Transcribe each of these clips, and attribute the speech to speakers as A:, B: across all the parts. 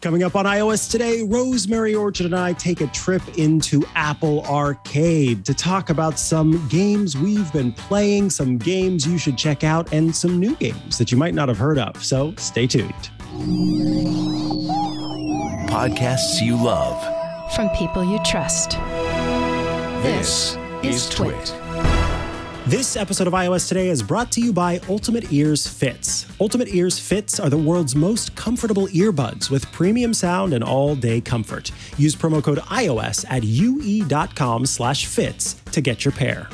A: Coming up on iOS today, Rosemary Orchard and I take a trip into Apple Arcade to talk about some games we've been playing, some games you should check out, and some new games that you might not have heard of. So stay tuned.
B: Podcasts you love.
C: From people you trust.
B: This is Twit.
A: This episode of iOS Today is brought to you by Ultimate Ears Fits. Ultimate Ears Fits are the world's most comfortable earbuds with premium sound and all-day comfort. Use promo code iOS at ue.com slash fits to get your pair.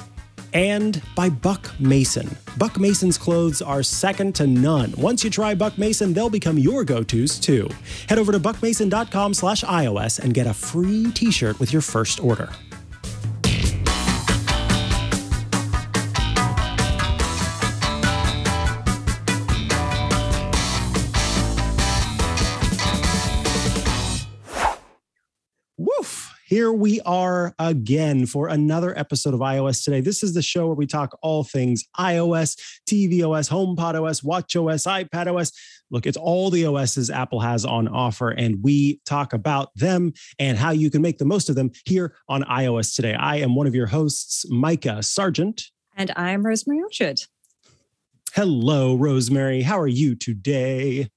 A: And by Buck Mason. Buck Mason's clothes are second to none. Once you try Buck Mason, they'll become your go-tos too. Head over to buckmason.com slash iOS and get a free t-shirt with your first order. Here we are again for another episode of iOS Today. This is the show where we talk all things iOS, tvOS, HomePod OS, WatchOS, iPadOS. Look, it's all the OSs Apple has on offer, and we talk about them and how you can make the most of them here on iOS Today. I am one of your hosts, Mikah Sargent.
D: And I'm Rosemary Orchard.
A: Hello, Rosemary. How are you today?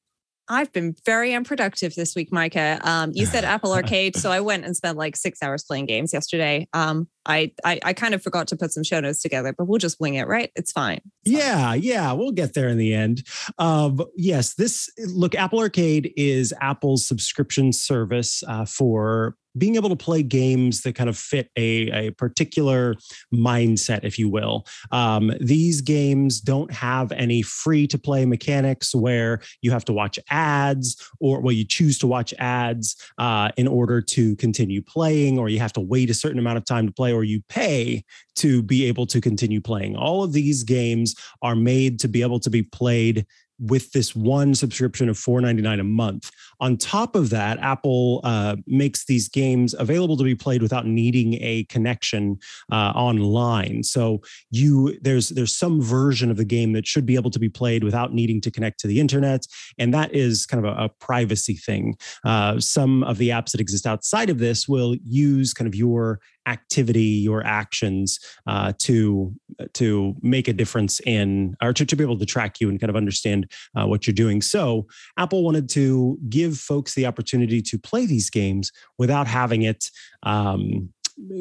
D: I've been very unproductive this week, Mikah. Um, you said Apple Arcade, so I went and spent like six hours playing games yesterday. Um, I, I, I kind of forgot to put some show notes together, but we'll just wing it, right? It's fine. It's
A: yeah,
D: fine.
A: yeah, we'll get there in the end. Um, yes, this look, Apple Arcade is Apple's subscription service uh, for being able to play games that kind of fit a, a particular mindset, if you will. Um, these games don't have any free to play mechanics where you have to watch ads or well, you choose to watch ads uh, in order to continue playing, or you have to wait a certain amount of time to play, or you pay to be able to continue playing. All of these games are made to be able to be played with this one subscription of $4.99 a month. On top of that, Apple uh, makes these games available to be played without needing a connection uh, online. So you there's there's some version of the game that should be able to be played without needing to connect to the internet, and that is kind of a, a privacy thing. Uh, some of the apps that exist outside of this will use kind of your activity, your actions uh, to to make a difference in or to, to be able to track you and kind of understand uh, what you're doing. So Apple wanted to give folks the opportunity to play these games without having it. Um,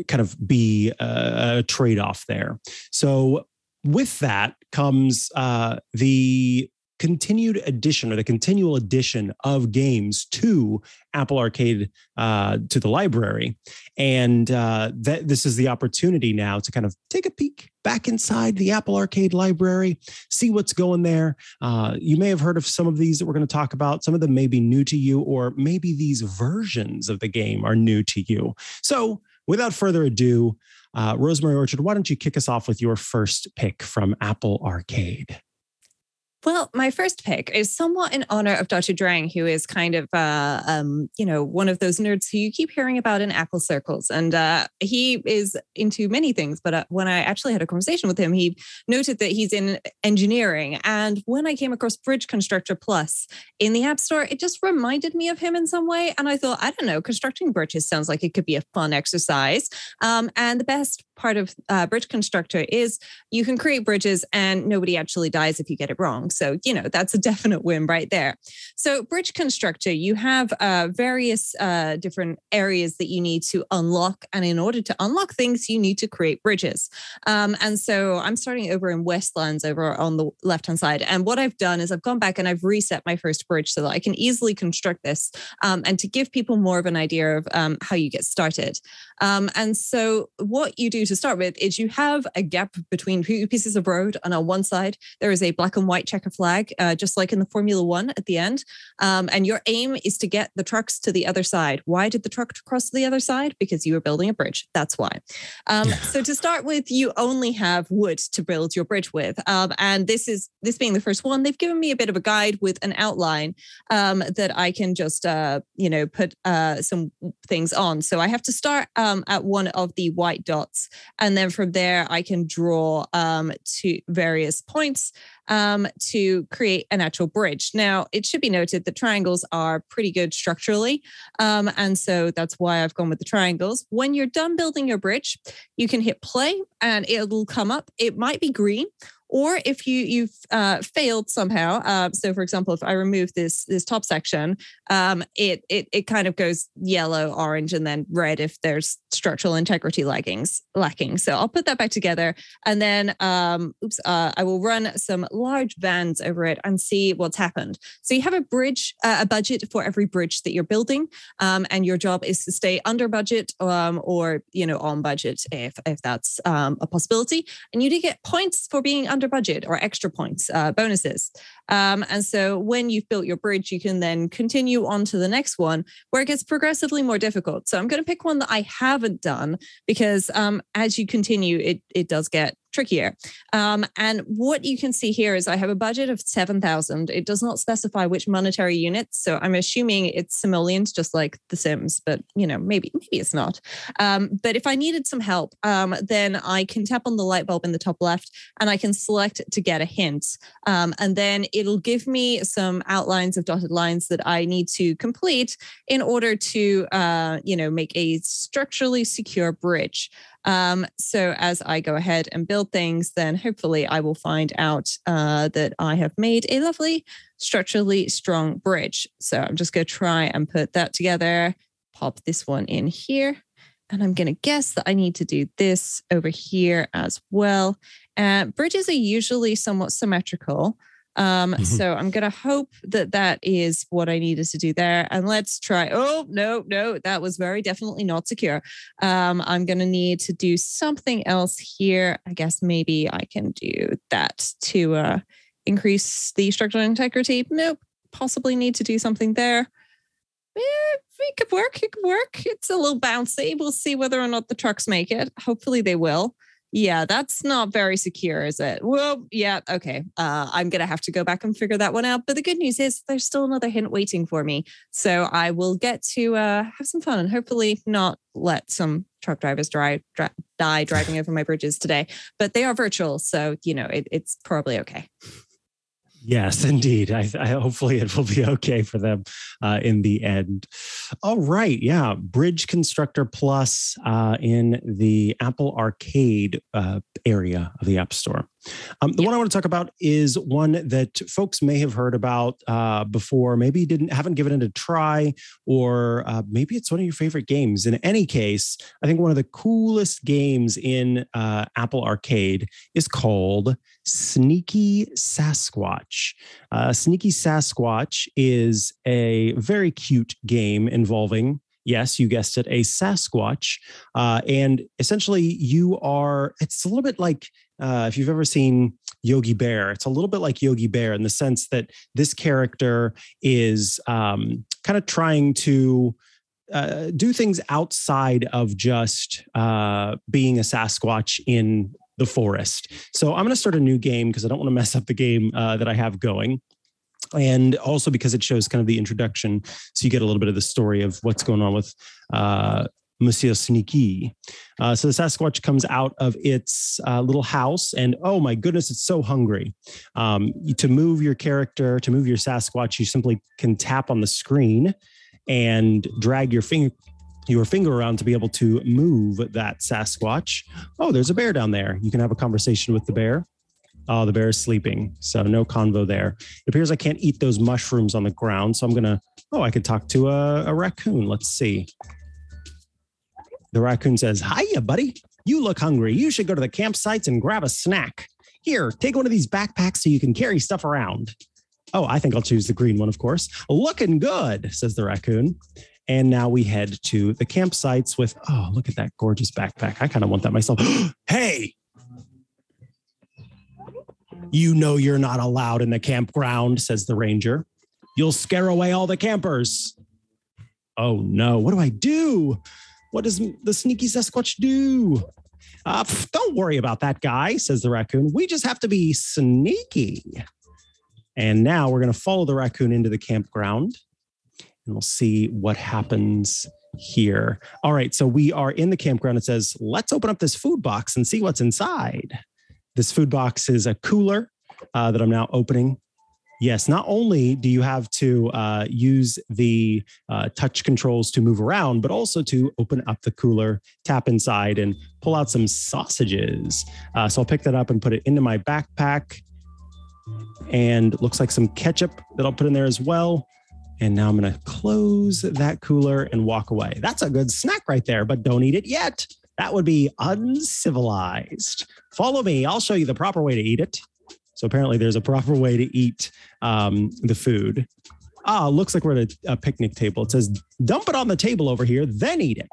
A: kind of be a, a trade-off there so with that comes uh, the continued addition or the continual addition of games to Apple Arcade uh, to the library, and uh, that this is the opportunity now to kind of take a peek back inside the Apple Arcade library, see what's going there. Uh, you may have heard of some of these that we're going to talk about. Some of them may be new to you, or maybe these versions of the game are new to you. So, without further ado. Uh, Rosemary Orchard, why don't you kick us off with your first pick from Apple Arcade?
D: Well, my first pick is somewhat in honor of Dr. Drang, who is kind of, uh, um, you know, one of those nerds who you keep hearing about in Apple circles. And uh, he is into many things. But uh, when I actually had a conversation with him, he noted that he's in engineering. And when I came across Bridge Constructor Plus in the App Store, it just reminded me of him in some way. And I thought, I don't know, constructing bridges sounds like it could be a fun exercise. Um, and the best part of uh, Bridge Constructor is you can create bridges and nobody actually dies if you get it wrong. So, you know, that's a definite win right there. So, Bridge Constructor, you have uh, various uh, different areas that you need to unlock. And in order to unlock things, you need to create bridges. Um, and so I'm starting over in Westlands over on the left hand side. And what I've done is I've gone back and I've reset my first bridge so that I can easily construct this um, and to give people more of an idea of um, how you get started. Um, and so, what you do to start with is you have a gap between two pieces of road, and on one side there is a black and white checker flag, uh, just like in the Formula One at the end. Um, and your aim is to get the trucks to the other side. Why did the truck cross to the other side? Because you were building a bridge. That's why. Um, so to start with, you only have wood to build your bridge with, um, and this is this being the first one. They've given me a bit of a guide with an outline um, that I can just uh, you know put uh, some things on. So I have to start um, at one of the white dots And then from there, I can draw um, to various points um, to create an actual bridge. Now, it should be noted that triangles are pretty good structurally. Um, and so that's why I've gone with the triangles. When you're done building your bridge, you can hit play and it'll come up. It might be green or if you you've uh, failed somehow. Uh, so, for example, if I remove this this top section, um, it it it kind of goes yellow, orange, and then red if there's structural integrity laggings lacking. So I'll put that back together, and then um, oops, uh, I will run some large vans over it and see what's happened. So you have a bridge, uh, a budget for every bridge that you're building, um, and your job is to stay under budget um, or you know on budget if if that's um, a possibility, and you do get points for being under under budget or extra points, uh, bonuses. Um, and so when you've built your bridge, you can then continue on to the next one where it gets progressively more difficult. So I'm going to pick one that I haven't done because um, as you continue, it it does get trickier. Um, and what you can see here is I have a budget of 7,000. It does not specify which monetary units. So I'm assuming it's simoleons, just like The Sims, but you know, maybe, maybe it's not. Um, but if I needed some help, um, then I can tap on the light bulb in the top left and I can select to get a hint. Um, and then it'll give me some outlines of dotted lines that I need to complete in order to, uh, you know, make a structurally secure bridge. Um, so as I go ahead and build things, then hopefully I will find out uh, that I have made a lovely structurally strong bridge. So I'm just going to try and put that together, pop this one in here. And I'm going to guess that I need to do this over here as well. Uh, bridges are usually somewhat symmetrical. Um, mm-hmm. So I'm going to hope that that is what I needed to do there. And let's try. Oh, no, no, that was very definitely not secure. Um, I'm going to need to do something else here. I guess maybe I can do that to uh, increase the structural integrity. Nope. Possibly need to do something there. Eh, it could work. It could work. It's a little bouncy. We'll see whether or not the trucks make it. Hopefully they will. Yeah, that's not very secure, is it? Well, yeah, okay. Uh, I'm going to have to go back and figure that one out. But the good news is there's still another hint waiting for me. So I will get to uh, have some fun and hopefully not let some truck drivers drive, dri- die driving over my bridges today. But they are virtual. So, you know, it, it's probably okay.
A: Yes, indeed. I, I, hopefully it will be okay for them uh, in the end. All right, yeah, Bridge Constructor Plus uh, in the Apple Arcade uh, area of the App Store. Um, the yeah. one I want to talk about is one that folks may have heard about uh, before, maybe didn't haven't given it a try, or uh, maybe it's one of your favorite games. In any case, I think one of the coolest games in uh, Apple Arcade is called Sneaky Sasquatch. Uh, Sneaky Sasquatch is a very cute game involving yes, you guessed it, a Sasquatch. Uh, and essentially, you are, it's a little bit like uh, if you've ever seen Yogi Bear, it's a little bit like Yogi Bear in the sense that this character is um, kind of trying to. Uh, do things outside of just uh, being a Sasquatch in the forest. So I'm going to start a new game because I don't want to mess up the game uh, that I have going and also because it shows kind of the introduction so you get a little bit of the story of what's going on with uh, Monsieur Sneaky. Uh, so the Sasquatch comes out of its uh, little house, and oh my goodness, it's so hungry. Um, to move your character, to move your Sasquatch, you simply can tap on the screen and drag your finger your finger around to be able to move that Sasquatch. Oh, there's a bear down there. You can have a conversation with the bear. Oh, the bear is sleeping. So no convo there. It appears I can't eat those mushrooms on the ground. So I'm going to, oh, I could talk to a, a raccoon. Let's see. The raccoon says, Hiya, buddy. You look hungry. You should go to the campsites and grab a snack. Here, take one of these backpacks so you can carry stuff around. Oh, I think I'll choose the green one, of course. Looking good, says the raccoon. And now we head to the campsites with, oh, look at that gorgeous backpack. I kind of want that myself. hey, you know you're not allowed in the campground, says the ranger. You'll scare away all the campers. Oh no, what do I do? What does the sneaky Sasquatch do? Uh, pff, don't worry about that guy, says the raccoon. We just have to be sneaky. And now we're going to follow the raccoon into the campground and we'll see what happens here. All right, so we are in the campground. It says, let's open up this food box and see what's inside. This food box is a cooler uh, that I'm now opening. Yes, not only do you have to uh, use the uh, touch controls to move around, but also to open up the cooler, tap inside, and pull out some sausages. Uh, so I'll pick that up and put it into my backpack. And looks like some ketchup that I'll put in there as well. And now I'm going to close that cooler and walk away. That's a good snack right there, but don't eat it yet. That would be uncivilized. Follow me. I'll show you the proper way to eat it. So apparently, there's a proper way to eat um, the food. Ah, looks like we're at a, a picnic table. It says, dump it on the table over here, then eat it.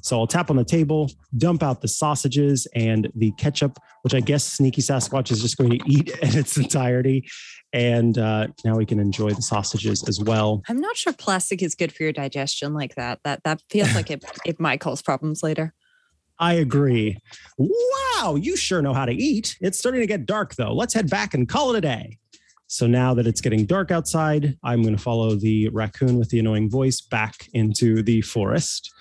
A: So I'll tap on the table, dump out the sausages and the ketchup, which I guess Sneaky Sasquatch is just going to eat in its entirety. And uh, now we can enjoy the sausages as well.
D: I'm not sure plastic is good for your digestion like that. That that feels like it, it might cause problems later.
A: I agree. Wow, you sure know how to eat. It's starting to get dark though. Let's head back and call it a day. So now that it's getting dark outside, I'm going to follow the raccoon with the annoying voice back into the forest.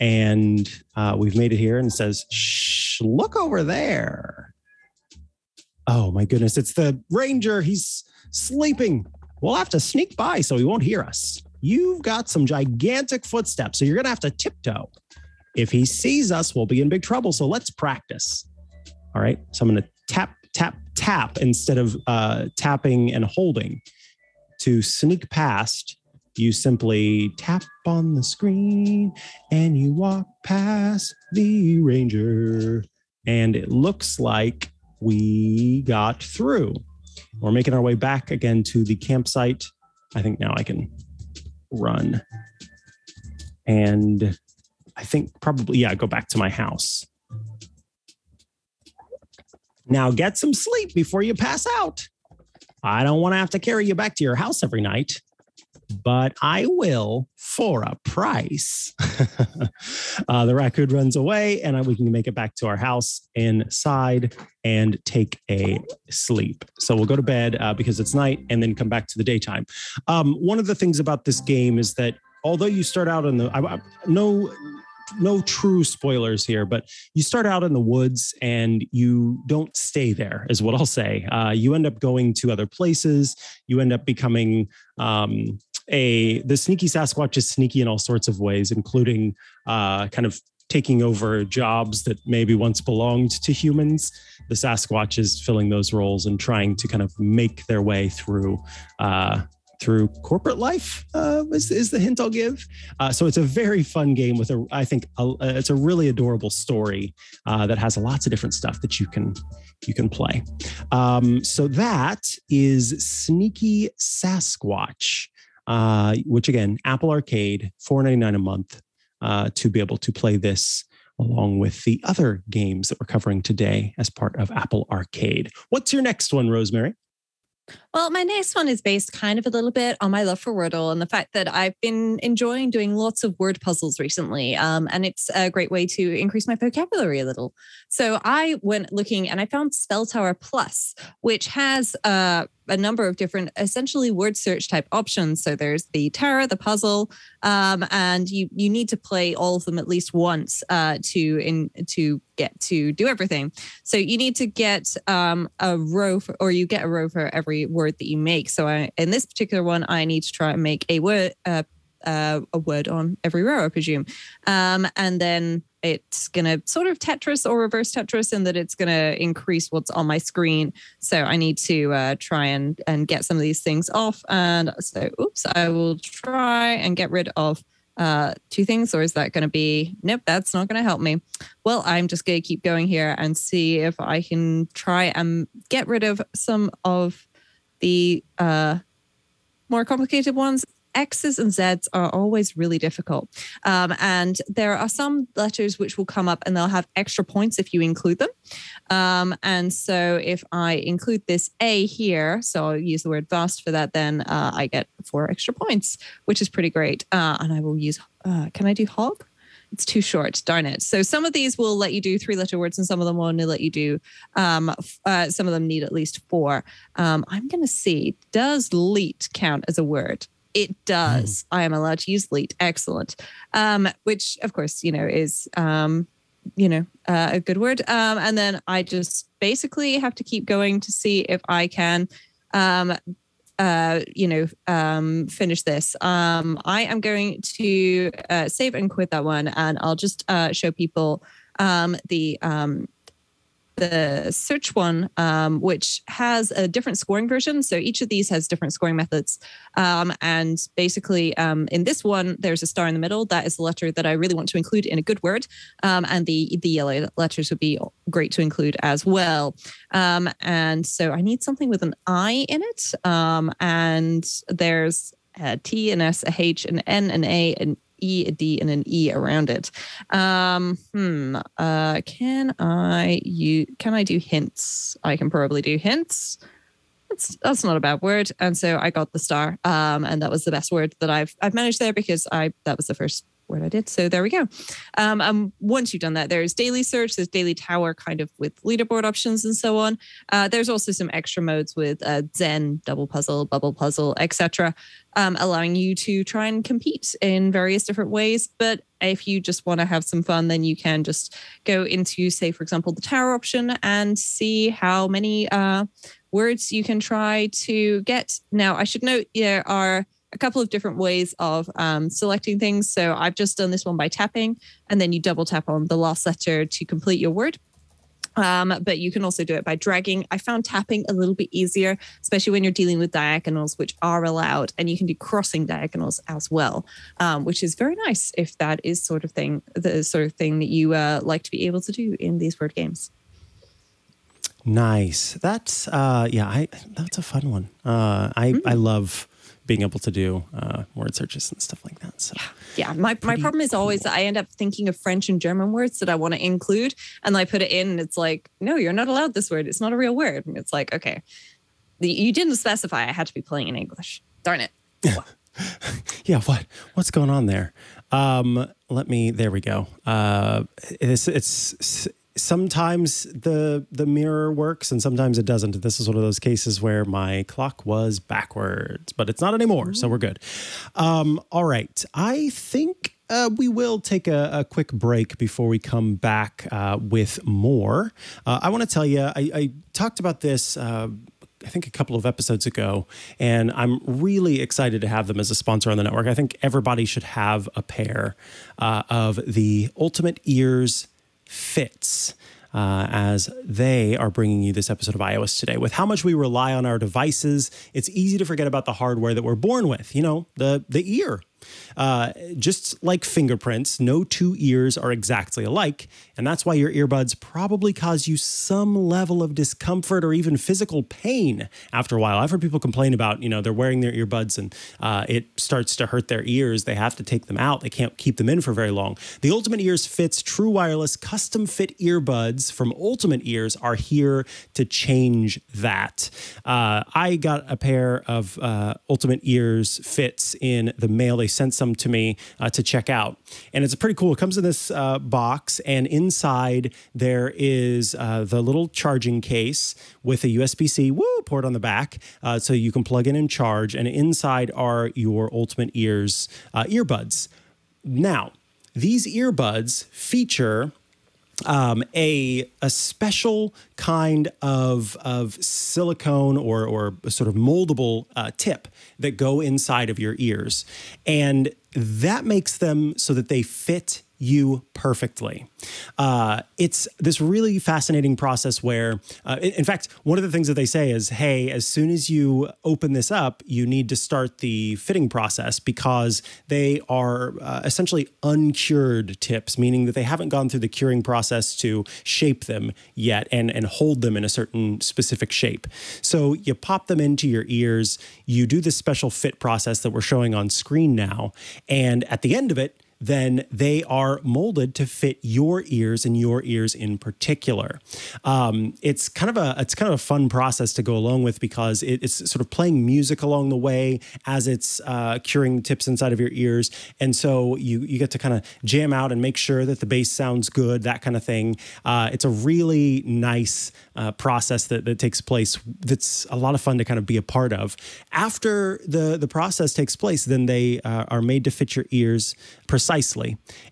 A: And uh, we've made it here and it says, shh, look over there. Oh my goodness, it's the ranger. He's sleeping. We'll have to sneak by so he won't hear us. You've got some gigantic footsteps, so you're going to have to tiptoe. If he sees us, we'll be in big trouble. So let's practice. All right. So I'm going to tap, tap, tap instead of uh, tapping and holding. To sneak past, you simply tap on the screen and you walk past the ranger. And it looks like we got through. We're making our way back again to the campsite. I think now I can run. And I think probably, yeah, go back to my house. Now get some sleep before you pass out. I don't want to have to carry you back to your house every night, but I will for a price. uh, the raccoon runs away, and we can make it back to our house inside and take a sleep. So we'll go to bed uh, because it's night and then come back to the daytime. Um, one of the things about this game is that although you start out in the I, I, no no true spoilers here, but you start out in the woods and you don't stay there, is what I'll say. Uh, you end up going to other places. You end up becoming um, a the sneaky Sasquatch is sneaky in all sorts of ways, including uh, kind of taking over jobs that maybe once belonged to humans. The Sasquatch is filling those roles and trying to kind of make their way through uh, through corporate life uh, is, is, the hint I'll give. Uh, so it's a very fun game with a, I think a, it's a really adorable story uh, that has lots of different stuff that you can you can play. Um, so that is Sneaky Sasquatch, uh, which again, Apple Arcade, four ninety nine a month uh, to be able to play this along with the other games that we're covering today as part of Apple Arcade. What's your next one, Rosemary?
D: Well, my next one is based kind of a little bit on my love for Wordle and the fact that I've been enjoying doing lots of word puzzles recently. Um, and it's a great way to increase my vocabulary a little. So I went looking and I found SpellTower Plus, which has uh, a number of different essentially word search type options. So there's the tower, the puzzle, um, and you you need to play all of them at least once uh, to in to get to do everything. So you need to get um, a row for, or you get a row for every word that you make. So I, in this particular one, I need to try and make a word. Uh, uh, a word on every row, I presume. Um, and then it's going to sort of Tetris or reverse Tetris in that it's going to increase what's on my screen. So I need to uh, try and, and get some of these things off. And so, oops, I will try and get rid of uh, two things, or is that going to be, nope, that's not going to help me. Well, I'm just going to keep going here and see if I can try and get rid of some of the uh, more complicated ones X's and Z's are always really difficult. Um, and there are some letters which will come up and they'll have extra points if you include them. Um, and so if I include this A here, so I'll use the word vast for that, then uh, I get four extra points, which is pretty great. Uh, and I will use, uh, can I do hog? it's too short darn it so some of these will let you do three letter words and some of them will only let you do um, uh, some of them need at least four um, i'm going to see does leet count as a word It does. I am allowed to use delete. Excellent. Um, which, of course, you know, is um, you know, uh, a good word. Um, and then I just basically have to keep going to see if I can, um, uh, you know, um, finish this. Um, I am going to uh, save and quit that one, and I'll just uh, show people um, the um, the search one, um, which has a different scoring version. So each of these has different scoring methods. Um, and basically, um, in this one, there's a star in the middle. That is the letter that I really want to include in a good word. Um, and the the yellow letters would be great to include as well. Um, and so I need something with an I in it. Um, and there's a T, an S, a H, an N, an A, an E, a D, and an E around it. Um, hmm. Uh, can I you can I do hints? I can probably do hints. That's that's not a bad word. And so I got the star. Um, and that was the best word that I've I've managed there because I that was the first word I did. So there we go. Um, um, once you've done that, there's daily search, there's daily tower, kind of with leaderboard options and so on. Uh, there's also some extra modes with uh, Zen, double puzzle, bubble puzzle, etc., um, allowing you to try and compete in various different ways. But if you just want to have some fun, then you can just go into, say, for example, the tower option and see how many uh, words you can try to get. Now, I should note there are a couple of different ways of um, selecting things. So I've just done this one by tapping, and then you double tap on the last letter to complete your word. Um, but you can also do it by dragging. I found tapping a little bit easier, especially when you're dealing with diagonals, which are allowed, and you can do crossing diagonals as well, um, which is very nice if that is sort of thing the sort of thing that you uh, like to be able to do in these word games.
A: Nice. That's uh, yeah. I that's a fun one. Uh, I mm-hmm. I love being able to do uh, word searches and stuff like that. So
D: yeah, my, my problem is cool. always that I end up thinking of French and German words that I want to include, and I put it in, and it's like, no, you're not allowed this word. It's not a real word. And it's like, okay, the, you didn't specify I had to be playing in English. Darn it.
A: yeah, what what's going on there? Um, let me. There we go. Uh, it's it's sometimes the the mirror works and sometimes it doesn't. This is one of those cases where my clock was backwards, but it's not anymore, so we're good. Um, all right, I think uh, we will take a, a, quick break before we come back uh, with more. Uh, I want to tell you, I, I, talked about this. Uh, I think a couple of episodes ago, and I'm really excited to have them as a sponsor on the network. I think everybody should have a pair uh, of the Ultimate Ears fits. Uh, as they are bringing you this episode of iOS today. With how much we rely on our devices, it's easy to forget about the hardware that we're born with. You know, the the ear, uh, just like fingerprints, no two ears are exactly alike. And that's why your earbuds probably cause you some level of discomfort or even physical pain after a while. I've heard people complain about, you know, they're wearing their earbuds and uh, it starts to hurt their ears. They have to take them out. They can't keep them in for very long. The Ultimate Ears Fits True Wireless Custom Fit Earbuds from Ultimate Ears are here to change that. Uh, I got a pair of uh, Ultimate Ears Fits in the mail. They sent some to me uh, to check out. And it's a pretty cool. It comes in this uh, box, and inside there is uh, the little charging case with a USB C port on the back, uh, so you can plug in and charge. And inside are your Ultimate Ears uh, earbuds. Now, these earbuds feature um, a a special kind of of silicone or or sort of moldable uh, tip that go inside of your ears, and that makes them so that they fit you perfectly. Uh, it's this really fascinating process where, uh, in, fact, one of the things that they say is, hey, as soon as you open this up, you need to start the fitting process because they are uh, essentially uncured tips, meaning that they haven't gone through the curing process to shape them yet and, and hold them in a certain specific shape. So you pop them into your ears, you do this special fit process that we're showing on screen now, and at the end of it, then they are molded to fit your ears and your ears in particular. Um, it's kind of a it's kind of a fun process to go along with because it, it's sort of playing music along the way as it's uh, curing tips inside of your ears, and so you you get to kind of jam out and make sure that the bass sounds good, that kind of thing. Uh, it's a really nice uh, process that, that takes place. That's a lot of fun to kind of be a part of. After the the process takes place, then they uh, are made to fit your ears precisely.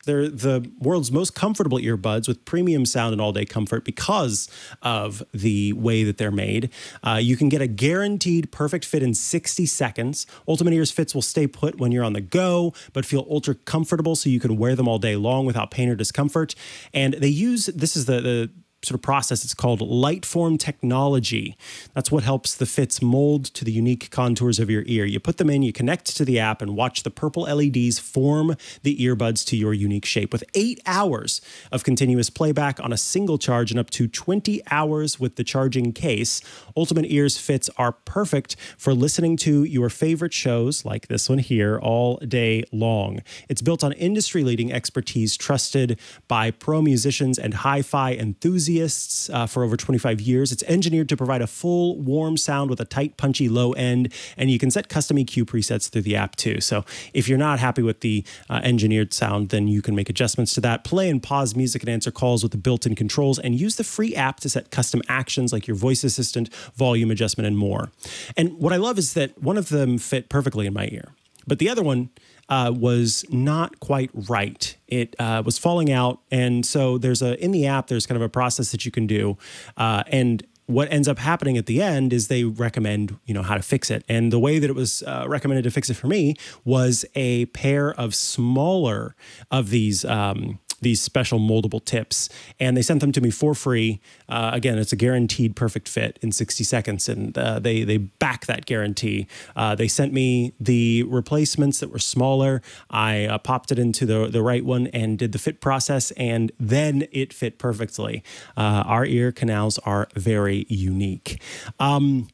A: They're the world's most comfortable earbuds with premium sound and all day comfort because of the way that they're made. Uh, you can get a guaranteed perfect fit in 60 seconds. Ultimate Ears fits will stay put when you're on the go, but feel ultra comfortable so you can wear them all day long without pain or discomfort. And they use this is the, the sort of process. It's called Lightform technology. That's what helps the fits mold to the unique contours of your ear. You put them in, you connect to the app, and watch the purple LEDs form the earbuds to your unique shape. With eight hours of continuous playback on a single charge and up to 20 hours with the charging case, Ultimate Ears fits are perfect for listening to your favorite shows like this one here all day long. It's built on industry leading expertise trusted by pro musicians and hi fi enthusiasts enthusiasts uh, for over 25 years. It's engineered to provide a full, warm sound with a tight, punchy low end, and you can set custom EQ presets through the app too. So if you're not happy with the uh, engineered sound, then you can make adjustments to that. Play and pause music and answer calls with the built in controls, and use the free app to set custom actions like your voice assistant, volume adjustment, and more. And what I love is that one of them fit perfectly in my ear, but the other one, uh, was not quite right. It uh, was falling out, and so there's a in the app there's kind of a process that you can do, uh, and what ends up happening at the end is they recommend you know how to fix it. And the way that it was uh, recommended to fix it for me was a pair of smaller of these um, these special moldable tips, and they sent them to me for free. Uh, again, it's a guaranteed perfect fit in 60 seconds, and uh, they they back that guarantee. Uh, they sent me the replacements that were smaller. I uh, popped it into the the right one and did the fit process, and then it fit perfectly. Uh, our ear canals are very unique. Um,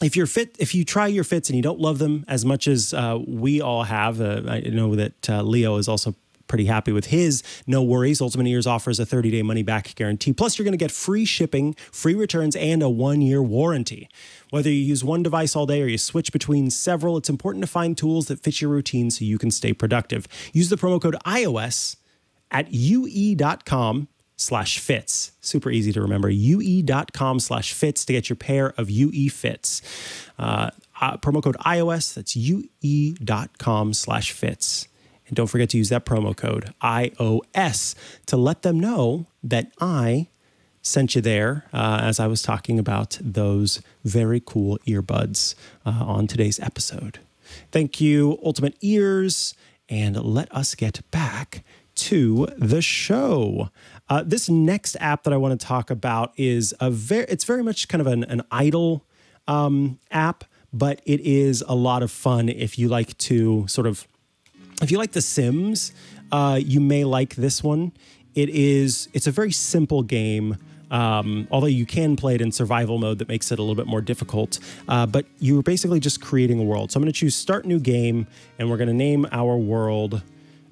A: if you're fit, if you try your fits and you don't love them as much as uh, we all have, uh, I know that uh, Leo is also pretty happy with his. No worries. Ultimate Ears offers a 30 day money back guarantee. Plus, you're going to get free shipping, free returns, and a one year warranty. Whether you use one device all day or you switch between several, it's important to find tools that fit your routine so you can stay productive. Use the promo code iOS at ue.com slash fits. Super easy to remember. ue.com slash fits to get your pair of UE fits. Uh, uh, promo code iOS, that's ue.com slash fits. And don't forget to use that promo code iOS to let them know that I sent you there uh, as I was talking about those very cool earbuds uh, on today's episode. Thank you, Ultimate Ears, and let us get back to the show. Uh, this next app that I want to talk about is a very, it's very much kind of an, an idle um, app, but it is a lot of fun if you like to sort of if you like The Sims, uh, you may like this one. It is it's a very simple game. Um, although you can play it in survival mode, that makes it a little bit more difficult. Uh, but you're basically just creating a world. So I'm going to choose Start New Game, and we're going to name our world,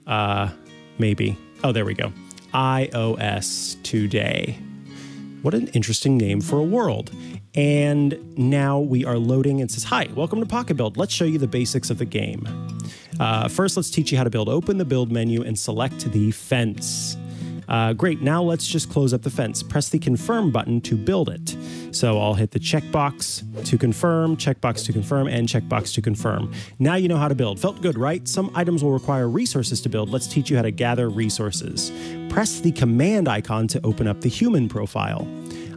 A: uh, maybe. Oh, there we go. iOS Today. What an interesting name for a world. And now we are loading and says, Hi, welcome to Pocket Build. Let's show you the basics of the game. Uh, first, let's teach you how to build. Open the build menu and select the fence. Uh, great, now let's just close up the fence. Press the confirm button to build it. So I'll hit the checkbox to confirm, checkbox to confirm, and checkbox to confirm. Now you know how to build. Felt good, right? Some items will require resources to build. Let's teach you how to gather resources. Press the command icon to open up the human profile.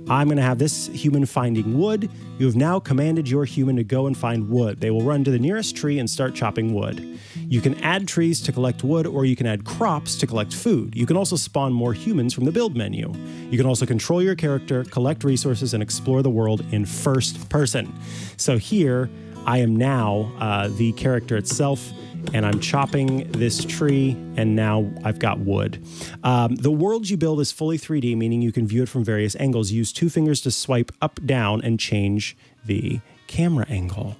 A: I'm going to have this human finding wood. You have now commanded your human to go and find wood. They will run to the nearest tree and start chopping wood. You can add trees to collect wood, or you can add crops to collect food. You can also spawn more humans from the build menu. You can also control your character, collect resources, and explore the world in first person. So here, I am now uh, the character itself and I'm chopping this tree, and now I've got wood. Um, the world you build is fully 3D, meaning you can view it from various angles. Use two fingers to swipe up, down, and change the camera angle.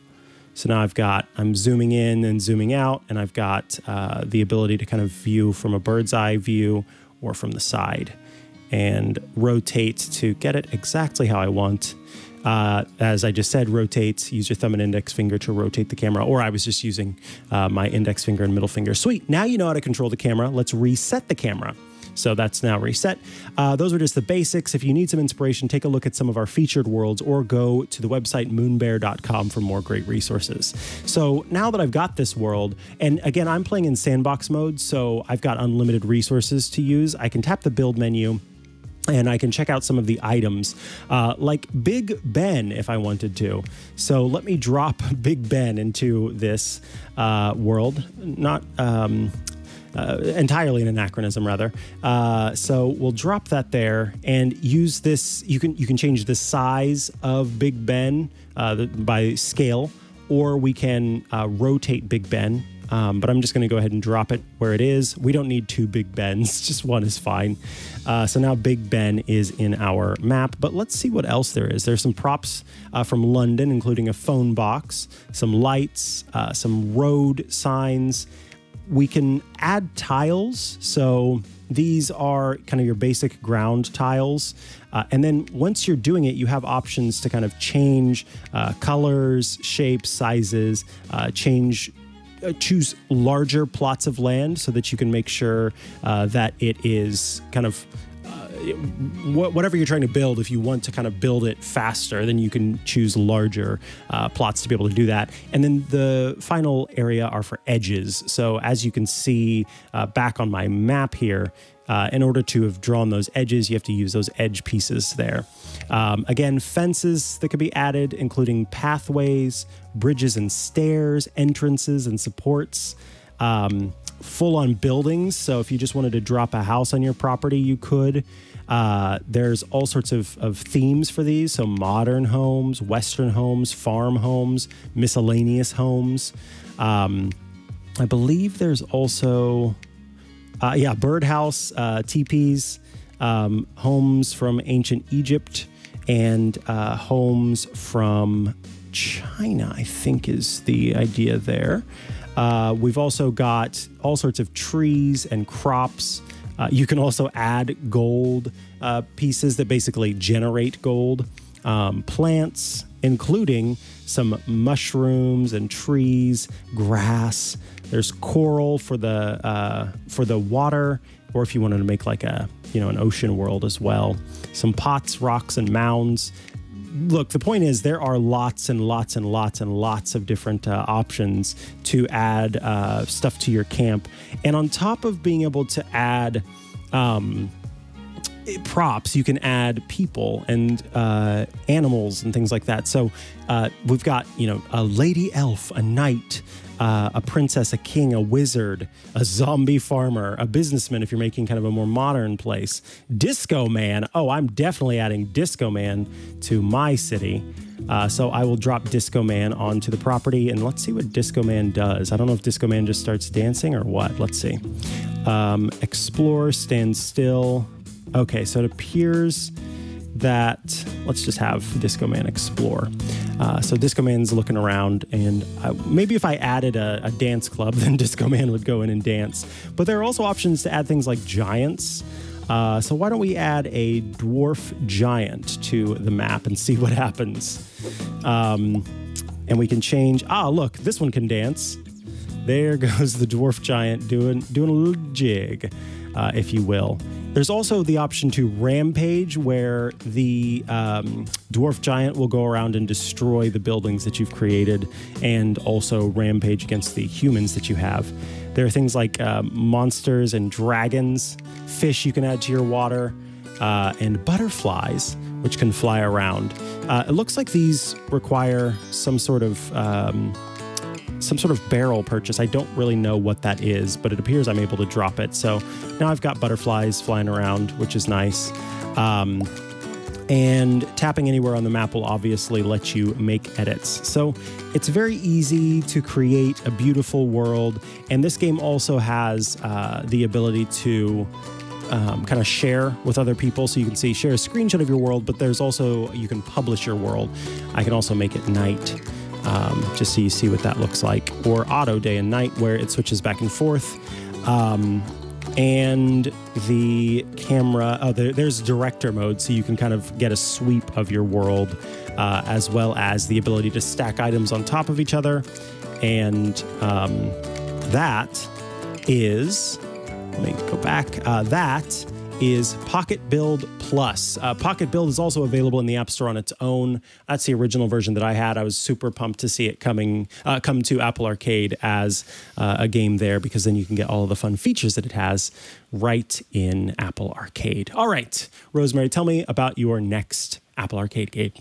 A: So now I've got, I'm zooming in and zooming out, and I've got uh, the ability to kind of view from a bird's eye view or from the side and rotate to get it exactly how I want. Uh, as I just said, rotate, use your thumb and index finger to rotate the camera, or I was just using uh, my index finger and middle finger. Sweet. Now you know how to control the camera. Let's reset the camera. So that's now reset. Uh, those are just the basics. If you need some inspiration, take a look at some of our featured worlds or go to the website moonbear.com for more great resources. So now that I've got this world, and again, I'm playing in sandbox mode, so I've got unlimited resources to use. I can tap the build menu and I can check out some of the items, uh, like Big Ben, if I wanted to. So let me drop Big Ben into this uh, world. Not. Um, uh, entirely an anachronism rather uh, so we'll drop that there and use this you can you can change the size of big ben uh, by scale or we can uh, rotate big ben um, but I'm just going to go ahead and drop it where it is. We don't need two Big Bens, just one is fine. Uh, so now Big Ben is in our map, but let's see what else there is. There's some props uh, from London, including a phone box, some lights, uh, some road signs. We can add tiles. So these are kind of your basic ground tiles. Uh, and then once you're doing it, you have options to kind of change uh, colors, shapes, sizes, uh, change choose larger plots of land so that you can make sure uh, that it is kind of uh, whatever you're trying to build, if you want to kind of build it faster, then you can choose larger uh, plots to be able to do that. And then the final area are for edges. So as you can see uh, back on my map here, uh, in order to have drawn those edges, you have to use those edge pieces there. Um, again, fences that could be added, including pathways, bridges and stairs, entrances and supports. Um, full on buildings. So if you just wanted to drop a house on your property, you could. Uh, there's all sorts of, of themes for these. So modern homes, Western homes, farm homes, miscellaneous homes. Um, I believe there's also uh, yeah, birdhouse, uh, teepees, um, homes from ancient Egypt, and uh, homes from China, I think is the idea there. Uh, we've also got all sorts of trees and crops. Uh, you can also add gold uh, pieces that basically generate gold, um, plants, including some mushrooms and trees, grass. There's coral for the uh, for the water, or if you wanted to make like a you know an ocean world as well. Some pots, rocks, and mounds. Look, the point is there are lots and lots and lots and lots of different uh, options to add uh, stuff to your camp, and on top of being able to add. Um, props, you can add people and uh, animals and things like that. So uh, we've got, you know, a lady elf, a knight, uh, a princess, a king, a wizard, a zombie farmer, a businessman if you're making kind of a more modern place. Disco Man. Oh, I'm definitely adding Disco Man to my city. Uh, so I will drop Disco Man onto the property and let's see what Disco Man does. I don't know if Disco Man just starts dancing or what. Let's see. Um, explore, stand still. Okay, so it appears that let's just have Disco Man explore. Uh, so Disco Man's looking around, and uh, maybe if I added a, a, dance club, then Disco Man would go in and dance. But there are also options to add things like giants. Uh, so why don't we add a dwarf giant to the map and see what happens? Um, and we can change. Ah, look, this one can dance. There goes the dwarf giant doing doing a little jig, uh, if you will. There's also the option to rampage, where the um, dwarf giant will go around and destroy the buildings that you've created, and also rampage against the humans that you have. There are things like uh, monsters and dragons, fish you can add to your water, uh, and butterflies, which can fly around. Uh, it looks like these require some sort of um, some sort of barrel purchase. I don't really know what that is, but it appears I'm able to drop it. So now I've got butterflies flying around, which is nice. Um, and tapping anywhere on the map will obviously let you make edits. So it's very easy to create a beautiful world. And this game also has uh, the ability to um, kind of share with other people. So you can see, share a screenshot of your world, but there's also, you can publish your world. I can also make it night um, just so you see what that looks like, or auto day and night, where it switches back and forth. Um, and the camera, oh, there, there's director mode, so you can kind of get a sweep of your world, uh, as well as the ability to stack items on top of each other. And um, that is, let me go back, uh, that is Pocket Build Plus. Uh, Pocket Build is also available in the App Store on its own. That's the original version that I had. I was super pumped to see it coming uh, come to Apple Arcade as uh, a game there because then you can get all the fun features that it has right in Apple Arcade. All right, Rosemary, tell me about your next Apple Arcade game.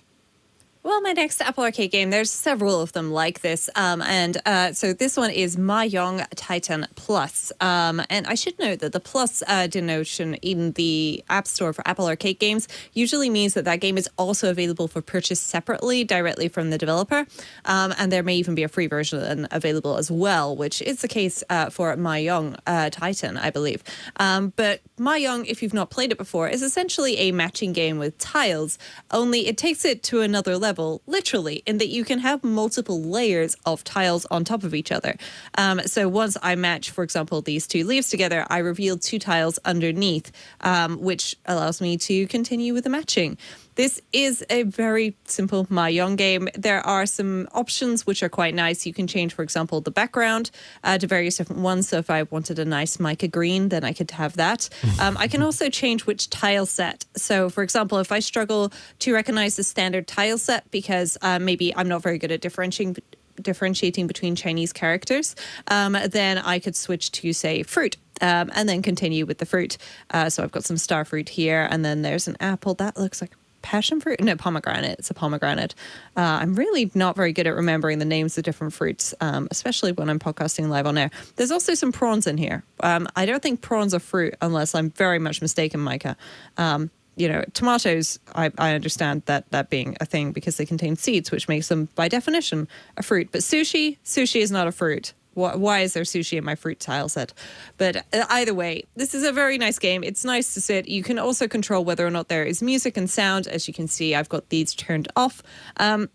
D: Well, my next Apple Arcade game, there's several of them like this. Um, and uh, so this one is Mahjong Titan Plus. Um, and I should note that the plus uh, denotation in the App Store for Apple Arcade games usually means that that game is also available for purchase separately directly from the developer. Um, and there may even be a free version available as well, which is the case uh, for Mahjong uh, Titan, I believe. Um, but Mahjong, if you've not played it before, is essentially a matching game with tiles, only it takes it to another level level, literally, in that you can have multiple layers of tiles on top of each other. Um, so once I match, for example, these two leaves together, I reveal two tiles underneath, um, which allows me to continue with the matching. This is a very simple Mahjong game. There are some options which are quite nice. You can change, for example, the background uh, to various different ones. So if I wanted a nice mica green, then I could have that. Um, I can also change which tile set. So, for example, if I struggle to recognize the standard tile set because uh, maybe I'm not very good at differentiating differentiating between Chinese characters, um, then I could switch to, say, fruit. Um, and then continue with the fruit. Uh, so I've got some star fruit here, and then there's an apple. That looks like passion fruit? No, pomegranate. It's a pomegranate. Uh, I'm really not very good at remembering the names of different fruits, um, especially when I'm podcasting live on air. There's also some prawns in here. Um, I don't think prawns are fruit unless I'm very much mistaken, Mikah. Um, you know, tomatoes, I, I understand that that being a thing because they contain seeds, which makes them, by definition, a fruit. But sushi, sushi is not a fruit why is there sushi in my fruit tile set? But uh, either way, this is a very nice game. It's nice to sit. You can also control whether or not there is music and sound. As you can see, I've got these turned off. Um,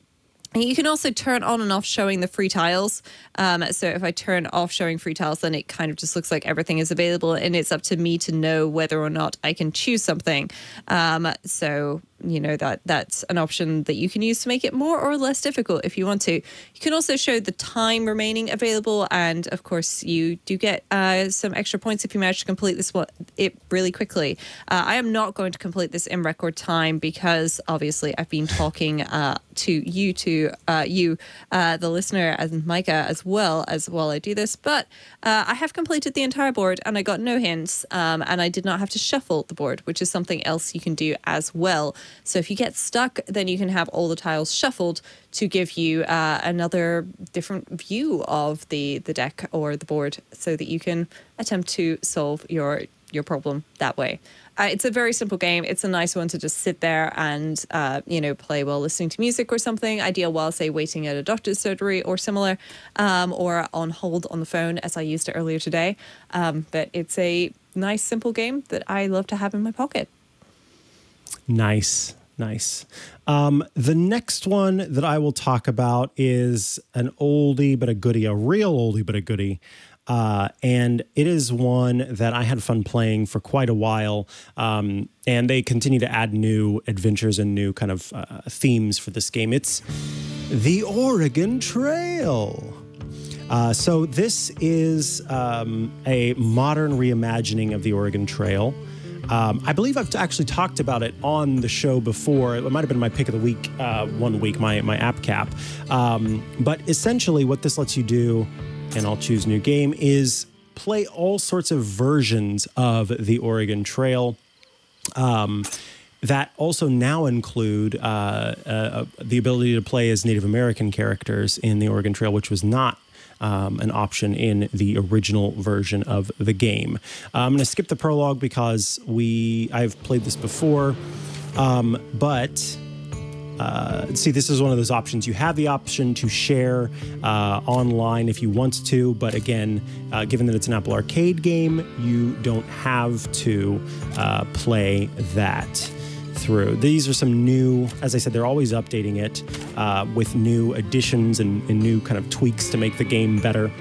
D: you can also turn on and off showing the free tiles. Um, so if I turn off showing free tiles, then it kind of just looks like everything is available, and it's up to me to know whether or not I can choose something. Um, so you know that that's an option that you can use to make it more or less difficult if you want to. You can also show the time remaining available, and of course, you do get uh, some extra points if you manage to complete this one it really quickly. Uh, I am not going to complete this in record time because obviously I've been talking uh, to you, to uh, you, uh, the listener, and Mikah as well as while I do this. But uh, I have completed the entire board, and I got no hints, um, and I did not have to shuffle the board, which is something else you can do as well. So if you get stuck, then you can have all the tiles shuffled to give you uh, another different view of the the deck or the board, so that you can attempt to solve your your problem that way. Uh, it's a very simple game. It's a nice one to just sit there and uh, you know play while listening to music or something. Ideal while say waiting at a doctor's surgery or similar, um, or on hold on the phone as I used it earlier today. Um, but it's a nice simple game that I love to have in my pocket.
A: Nice. Nice. Um, the next one that I will talk about is an oldie but a goodie, a real oldie but a goodie. Uh, and it is one that I had fun playing for quite a while. Um, and they continue to add new adventures and new kind of uh, themes for this game. It's the Oregon Trail. Uh, so, this is um, a modern reimagining of the Oregon Trail. Um, I believe I've actually talked about it on the show before. It might have been my pick of the week uh, one week, my, my app cap. Um, but essentially, what this lets you do, and I'll choose new game, is play all sorts of versions of the Oregon Trail. Um, that also now include uh, uh, the ability to play as Native American characters in the Oregon Trail, which was not um, an option in the original version of the game. Uh, I'm going to skip the prologue because we I've played this before, um, but. Uh, see, this is one of those options. You have the option to share uh, online if you want to, but again, uh, given that it's an Apple Arcade game, you don't have to uh, play that. Through. These are some new, as I said, they're always updating it uh, with new additions and, and new kind of tweaks to make the game better.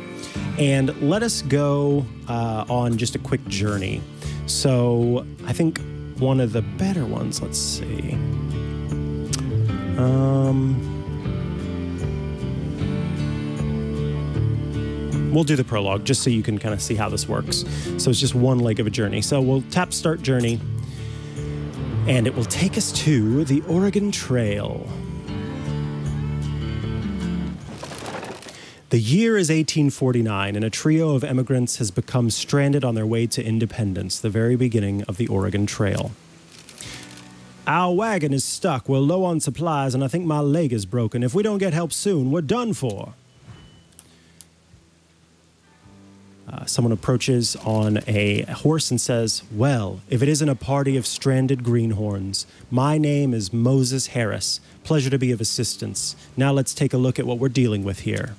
A: And let us go uh, on just a quick journey. So I think one of the better ones, let's see. Um, we'll do the prologue just so you can kind of see how this works. So it's just one leg of a journey. So we'll tap start journey, and it will take us to the Oregon Trail. The year is 1849, and a trio of emigrants has become stranded on their way to independence, the very beginning of the Oregon Trail. Our wagon is stuck. We're low on supplies, and I think my leg is broken. If we don't get help soon, we're done for. Uh, someone approaches on a horse and says, Well, if it isn't a party of stranded greenhorns, my name is Moses Harris. Pleasure to be of assistance. Now let's take a look at what we're dealing with here.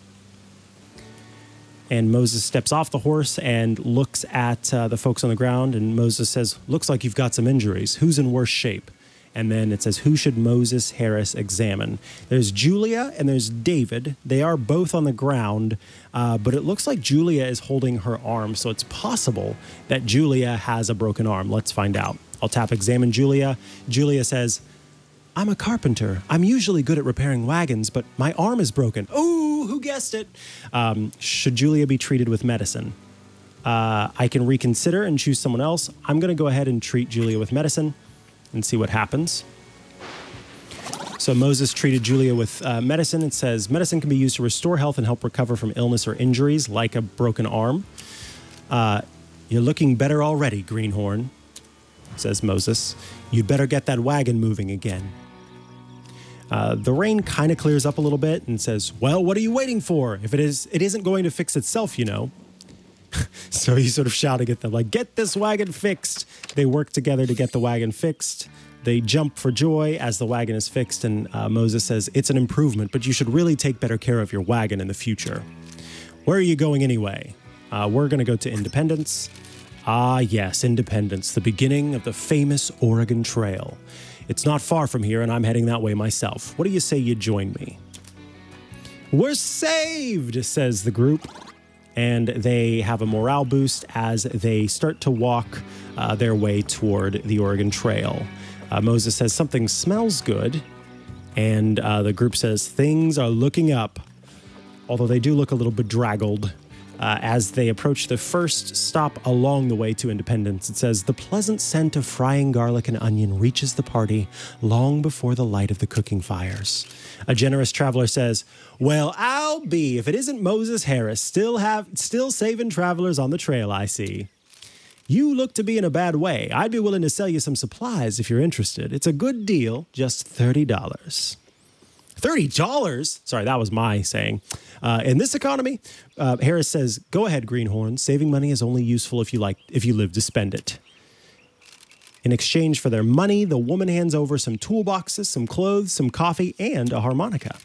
A: And Moses steps off the horse and looks at uh, the folks on the ground. And Moses says, Looks like you've got some injuries. Who's in worse shape? And then it says, Who should Moses Harris examine? There's Julia and there's David. They are both on the ground, uh, but it looks like Julia is holding her arm. So it's possible that Julia has a broken arm. Let's find out. I'll tap examine Julia. Julia says, I'm a carpenter. I'm usually good at repairing wagons, but my arm is broken. Ooh, who guessed it? Um, should Julia be treated with medicine? Uh, I can reconsider and choose someone else. I'm going to go ahead and treat Julia with medicine and see what happens. So Moses treated Julia with uh, medicine. It says medicine can be used to restore health and help recover from illness or injuries, like a broken arm. Uh, you're looking better already, Greenhorn, says Moses. You'd better get that wagon moving again. Uh, the rain kind of clears up a little bit and says, "Well, what are you waiting for? If it is, it isn't going to fix itself, you know." so he's sort of shouting at them, like, "Get this wagon fixed!" They work together to get the wagon fixed. They jump for joy as the wagon is fixed, and uh, Moses says, "It's an improvement, but you should really take better care of your wagon in the future." Where are you going anyway? Uh, we're going to go to Independence. Ah, yes, Independence, the beginning of the famous Oregon Trail. It's not far from here, and I'm heading that way myself. What do you say you join me? We're saved, says the group. And they have a morale boost as they start to walk uh, their way toward the Oregon Trail. Uh, Moses says, Something smells good. And uh, the group says, Things are looking up. Although they do look a little bedraggled uh, as they approach the first stop along the way to Independence. It says, The pleasant scent of frying garlic and onion reaches the party long before the light of the cooking fires. A generous traveler says, Well, I'll be if it isn't Moses Harris, still have still saving travelers on the trail, I see. You look to be in a bad way. I'd be willing to sell you some supplies if you're interested. It's a good deal, just $30. $30? Sorry, that was my saying. Uh, in this economy, uh, Harris says, "Go ahead, Greenhorn. Saving money is only useful if you like if you live to spend it." In exchange for their money, the woman hands over some toolboxes, some clothes, some coffee, and a harmonica.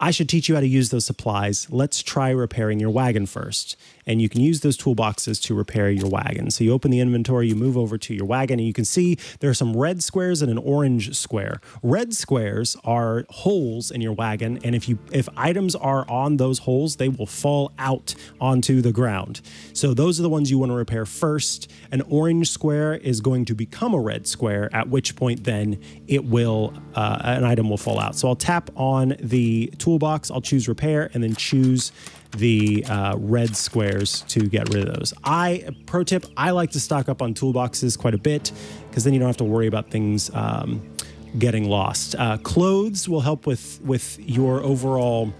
A: I should teach you how to use those supplies. Let's try repairing your wagon first. And you can use those toolboxes to repair your wagon. So you open the inventory, you move over to your wagon, and you can see there are some red squares and an orange square. Red squares are holes in your wagon, and if you if items are on those holes, they will fall out onto the ground. So those are the ones you want to repair first. An orange square is going to become a red square, at which point then it will uh, an item will fall out. So I'll tap on the toolbox, I'll choose repair, and then choose the uh, red squares to get rid of those. I pro tip: I like to stock up on toolboxes quite a bit because then you don't have to worry about things um, getting lost. Uh, clothes will help with with your overall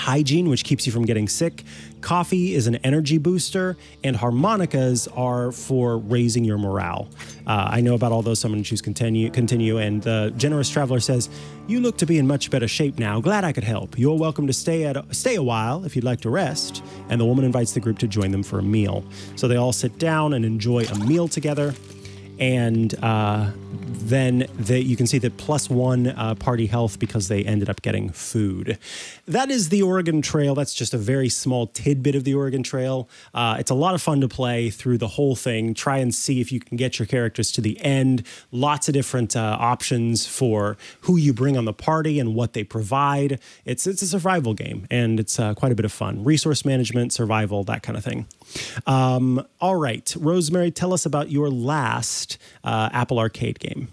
A: hygiene, which keeps you from getting sick. Coffee is an energy booster, and harmonicas are for raising your morale. Uh, I know about all those, so I'm going to choose continue. Continue, and the generous traveler says, "You look to be in much better shape now. Glad I could help. You're welcome to stay at stay a while if you'd like to rest." And the woman invites the group to join them for a meal. So they all sit down and enjoy a meal together, and. Uh, then they, you can see that plus one uh, party health because they ended up getting food. That is the Oregon Trail. That's just a very small tidbit of the Oregon Trail. Uh, it's a lot of fun to play through the whole thing. Try and see if you can get your characters to the end. Lots of different uh, options for who you bring on the party and what they provide. It's it's a survival game and it's uh, quite a bit of fun. Resource management, survival, that kind of thing. Um, all right, Rosemary, tell us about your last uh, Apple Arcade game.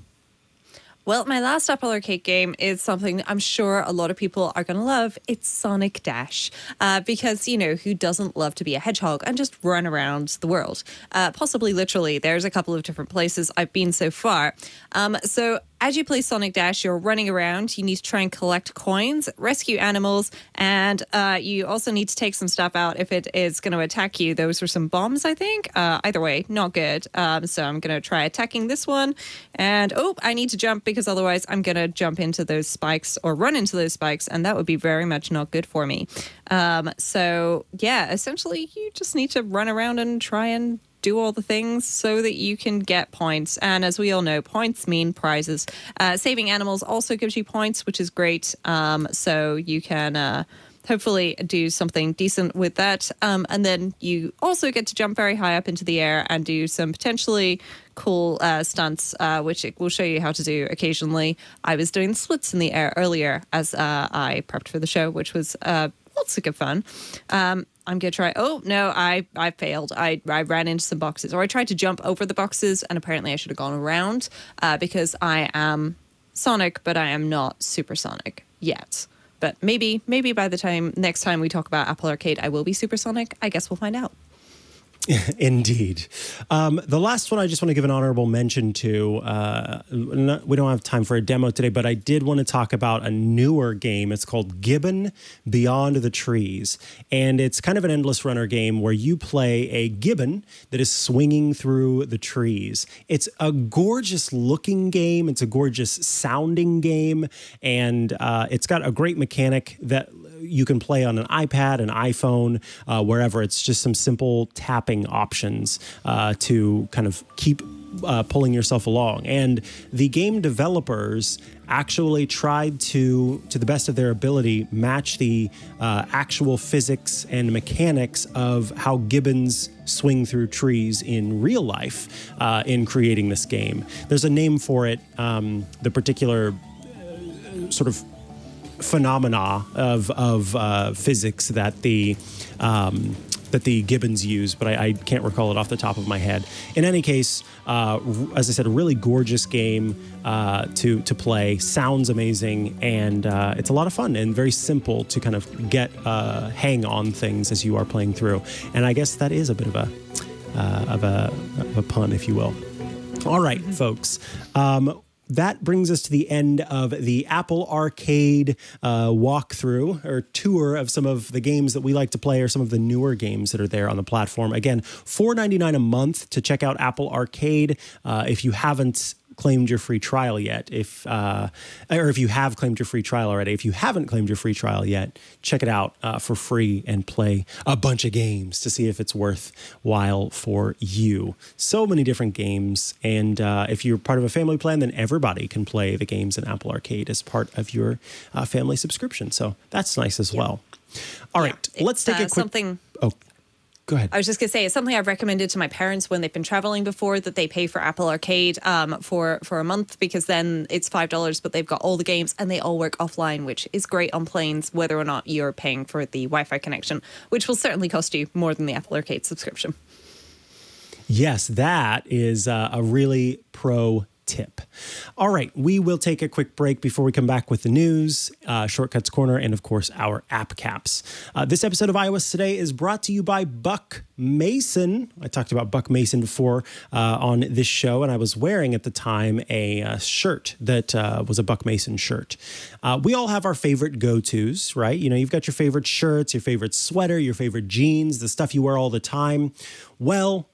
D: Well, my last Apple Arcade game is something I'm sure a lot of people are going to love. It's Sonic Dash. Uh, because, you know, who doesn't love to be a hedgehog and just run around the world? Uh, possibly literally. There's a couple of different places I've been so far. Um, so as you play Sonic Dash, you're running around. You need to try and collect coins, rescue animals, and uh, you also need to take some stuff out if it is going to attack you. Those were some bombs, I think. Uh, either way, not good. Um, so I'm going to try attacking this one. And oh, I need to jump because otherwise I'm going to jump into those spikes or run into those spikes, and that would be very much not good for me. Um, so yeah, essentially, you just need to run around and try and do all the things so that you can get points. And as we all know, points mean prizes. Uh, saving animals also gives you points, which is great. Um, so you can. Uh, hopefully do something decent with that. Um, and then you also get to jump very high up into the air and do some potentially cool uh, stunts, uh, which it will show you how to do occasionally. I was doing splits in the air earlier as uh, I prepped for the show, which was uh, lots of good fun. Um, I'm gonna try. Oh no, I I failed. I I ran into some boxes, or I tried to jump over the boxes, and apparently I should have gone around uh, because I am Sonic, but I am not supersonic yet. But maybe maybe by the time next time we talk about Apple Arcade, I will be supersonic. I guess we'll find out.
A: Indeed. Um, the last one I just want to give an honorable mention to. Uh, not, we don't have time for a demo today, but I did want to talk about a newer game. It's called Gibbon Beyond the Trees. And it's kind of an endless runner game where you play a gibbon that is swinging through the trees. It's a gorgeous looking game, it's a gorgeous sounding game, and uh, it's got a great mechanic that you can play on an iPad, an iPhone, uh, wherever. It's just some simple tapping options uh, to kind of keep uh, pulling yourself along. And the game developers actually tried to, to the best of their ability, match the uh, actual physics and mechanics of how gibbons swing through trees in real life uh, in creating this game. There's a name for it, um, the particular uh, sort of phenomena of of uh, physics that the um, that the Gibbons use, but I, I, can't recall it off the top of my head. In any case, uh, as I said, a really gorgeous game uh, to to play. Sounds amazing, and uh, it's a lot of fun and very simple to kind of get uh, hang on things as you are playing through. And I guess that is a bit of a uh, of a, of a pun, if you will. All right, folks. Um, that brings us to the end of the Apple Arcade uh, walkthrough or tour of some of the games that we like to play or some of the newer games that are there on the platform. Again, $4.99 a month to check out Apple Arcade. Uh, if you haven't claimed your free trial yet, if uh, or if you have claimed your free trial already, if you haven't claimed your free trial yet, check it out uh, for free and play a bunch of games to see if it's worthwhile for you. So many different games, and uh, if you're part of a family plan, then everybody can play the games in Apple Arcade as part of your uh, family subscription. So that's nice as yeah. well. All yeah, right, let's take a uh, quick.
D: Something.
A: Oh, Go ahead.
D: I was just gonna say it's something I've recommended to my parents when they've been traveling before that they pay for Apple Arcade um, for for a month because then it's five dollars, but they've got all the games and they all work offline, which is great on planes, whether or not you're paying for the Wi-Fi connection, which will certainly cost you more than the Apple Arcade subscription.
A: Yes, that is uh, a really pro tip. All right, we will take a quick break before we come back with the news, uh, Shortcuts Corner, and of course, our app caps. Uh, this episode of iOS Today is brought to you by Buck Mason. I talked about Buck Mason before uh, on this show, and I was wearing at the time a uh, shirt that uh, was a Buck Mason shirt. Uh, we all have our favorite go tos, right? You know, you've got your favorite shirts, your favorite sweater, your favorite jeans, the stuff you wear all the time. Well,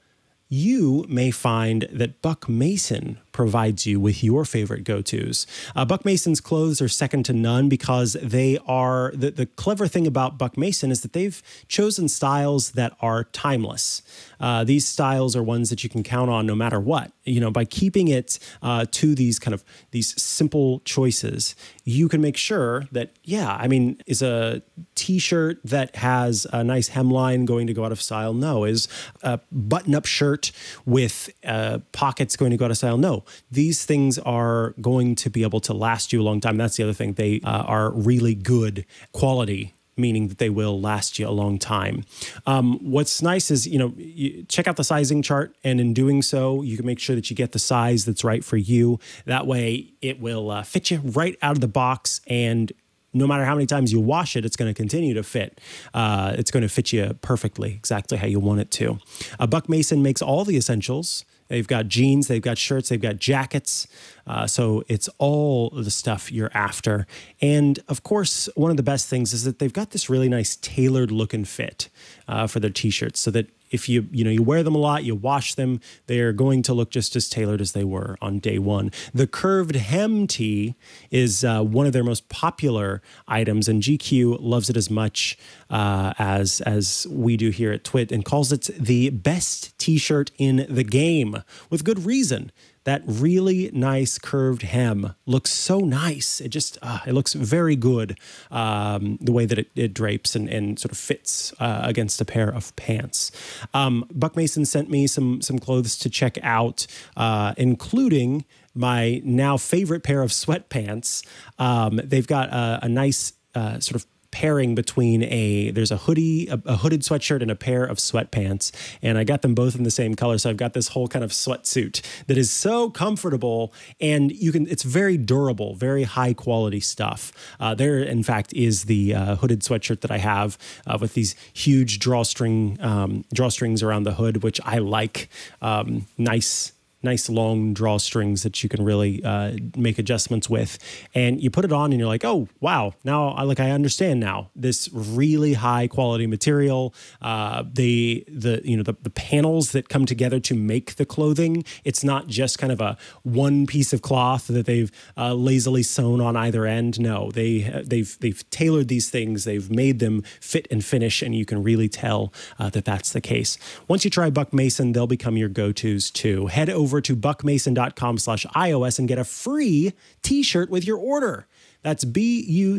A: you may find that Buck Mason provides you with your favorite go tos. Uh, Buck Mason's clothes are second to none because they are the, the clever thing about Buck Mason is that they've chosen styles that are timeless. Uh, these styles are ones that you can count on no matter what. You know, by keeping it uh, to these kind of these simple choices, you can make sure that yeah, I mean, is a t-shirt that has a nice hemline going to go out of style? No. Is a button-up shirt with uh, pockets going to go out of style? No. These things are going to be able to last you a long time. That's the other thing. They uh, are really good quality meaning that they will last you a long time. Um, what's nice is, you know, you check out the sizing chart, and in doing so, you can make sure that you get the size that's right for you. That way, it will uh, fit you right out of the box and no matter how many times you wash it, it's going to continue to fit. Uh, it's going to fit you perfectly, exactly how you want it to. Uh, Buck Mason makes all the essentials. They've got jeans, they've got shirts, they've got jackets. Uh, so it's all the stuff you're after. And of course, one of the best things is that they've got this really nice tailored look and fit uh, for their t-shirts so that if you you know you wear them a lot, you wash them, they are going to look just as tailored as they were on day one. The curved hem tee is uh, one of their most popular items, and GQ loves it as much uh, as as we do here at Twit, and calls it the best T-shirt in the game with good reason that really nice curved hem looks so nice. It just uh, it looks very good um, the way that it, it drapes and, and sort of fits uh, against a pair of pants. Um, Buck Mason sent me some some clothes to check out, uh, including my now favorite pair of sweatpants. Um, they've got a, a nice uh, sort of pairing between a there's a hoodie a, a, hooded sweatshirt and a pair of sweatpants. And i got them both in the same color. So i've got this whole kind of sweatsuit that is so comfortable and you can it's very durable very high quality stuff. Uh, there in fact is the uh, hooded sweatshirt that i have uh, with these huge drawstring um, drawstrings around the hood which i like. Um, nice nice long drawstrings that you can really uh, make adjustments with. And you put it on and you're like, oh, wow, now I like I understand now this really high quality material. Uh, the, the, you know, the, the panels that come together to make the clothing, it's not just kind of a one piece of cloth that they've uh, lazily sewn on either end. No, they, they've, they've tailored these things. They've made them fit and finish. And you can really tell uh, that that's the case. Once you try Buck Mason, they'll become your go-tos too. Head over over to buckmason.com slash iOS and get a free t-shirt with your order. That's B-U-C-K-M-A-S-O-N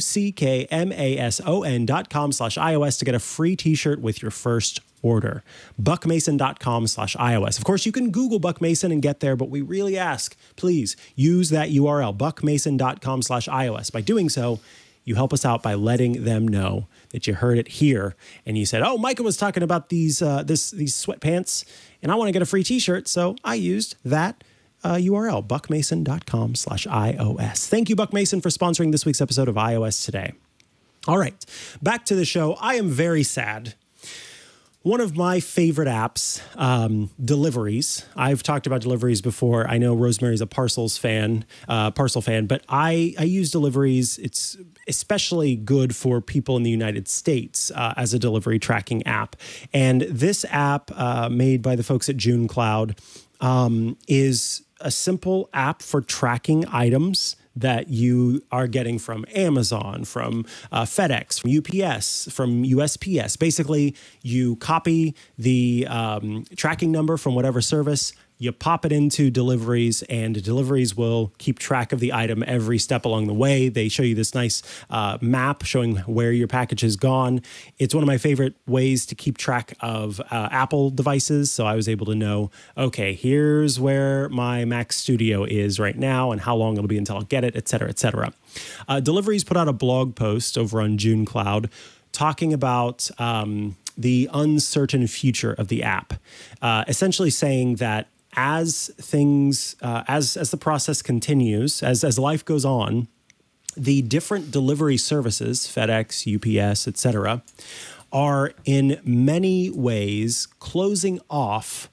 A: dot com slash iOS to get a free t-shirt with your first order. Buckmason.com slash iOS. Of course, you can Google Buck Mason and get there, but we really ask, please use that URL, buckmason.com slash iOS. By doing so, you help us out by letting them know that you heard it here and you said, "Oh, Mikah was talking about these uh, this these sweatpants, and I want to get a free T-shirt." So I used that uh, URL, buckmason.com slash iOS. Thank you, Buck Mason, for sponsoring this week's episode of iOS Today. All right, back to the show. I am very sad one of my favorite apps, um, Deliveries. I've talked about Deliveries before. I know Rosemary's a Parcels fan, uh, Parcel fan, but I, I use Deliveries. It's especially good for people in the United States uh, as a delivery tracking app. And this app, uh, made by the folks at Junecloud, um, is a simple app for tracking items that you are getting from Amazon, from uh, FedEx, from UPS, from USPS. Basically, you copy the um, tracking number from whatever service, you pop it into deliveries, and deliveries will keep track of the item every step along the way. They show you this nice uh, map showing where your package has gone. It's one of my favorite ways to keep track of uh, Apple devices. So I was able to know, okay, here's where my Mac Studio is right now, and how long it'll be until I'll get it, etc cetera, et cetera. Uh, deliveries put out a blog post over on Junecloud talking about. Um, the uncertain future of the app, uh, essentially saying that as things uh, as as the process continues, as as life goes on, the different delivery services, FedEx, UPS, etc., are in many ways closing off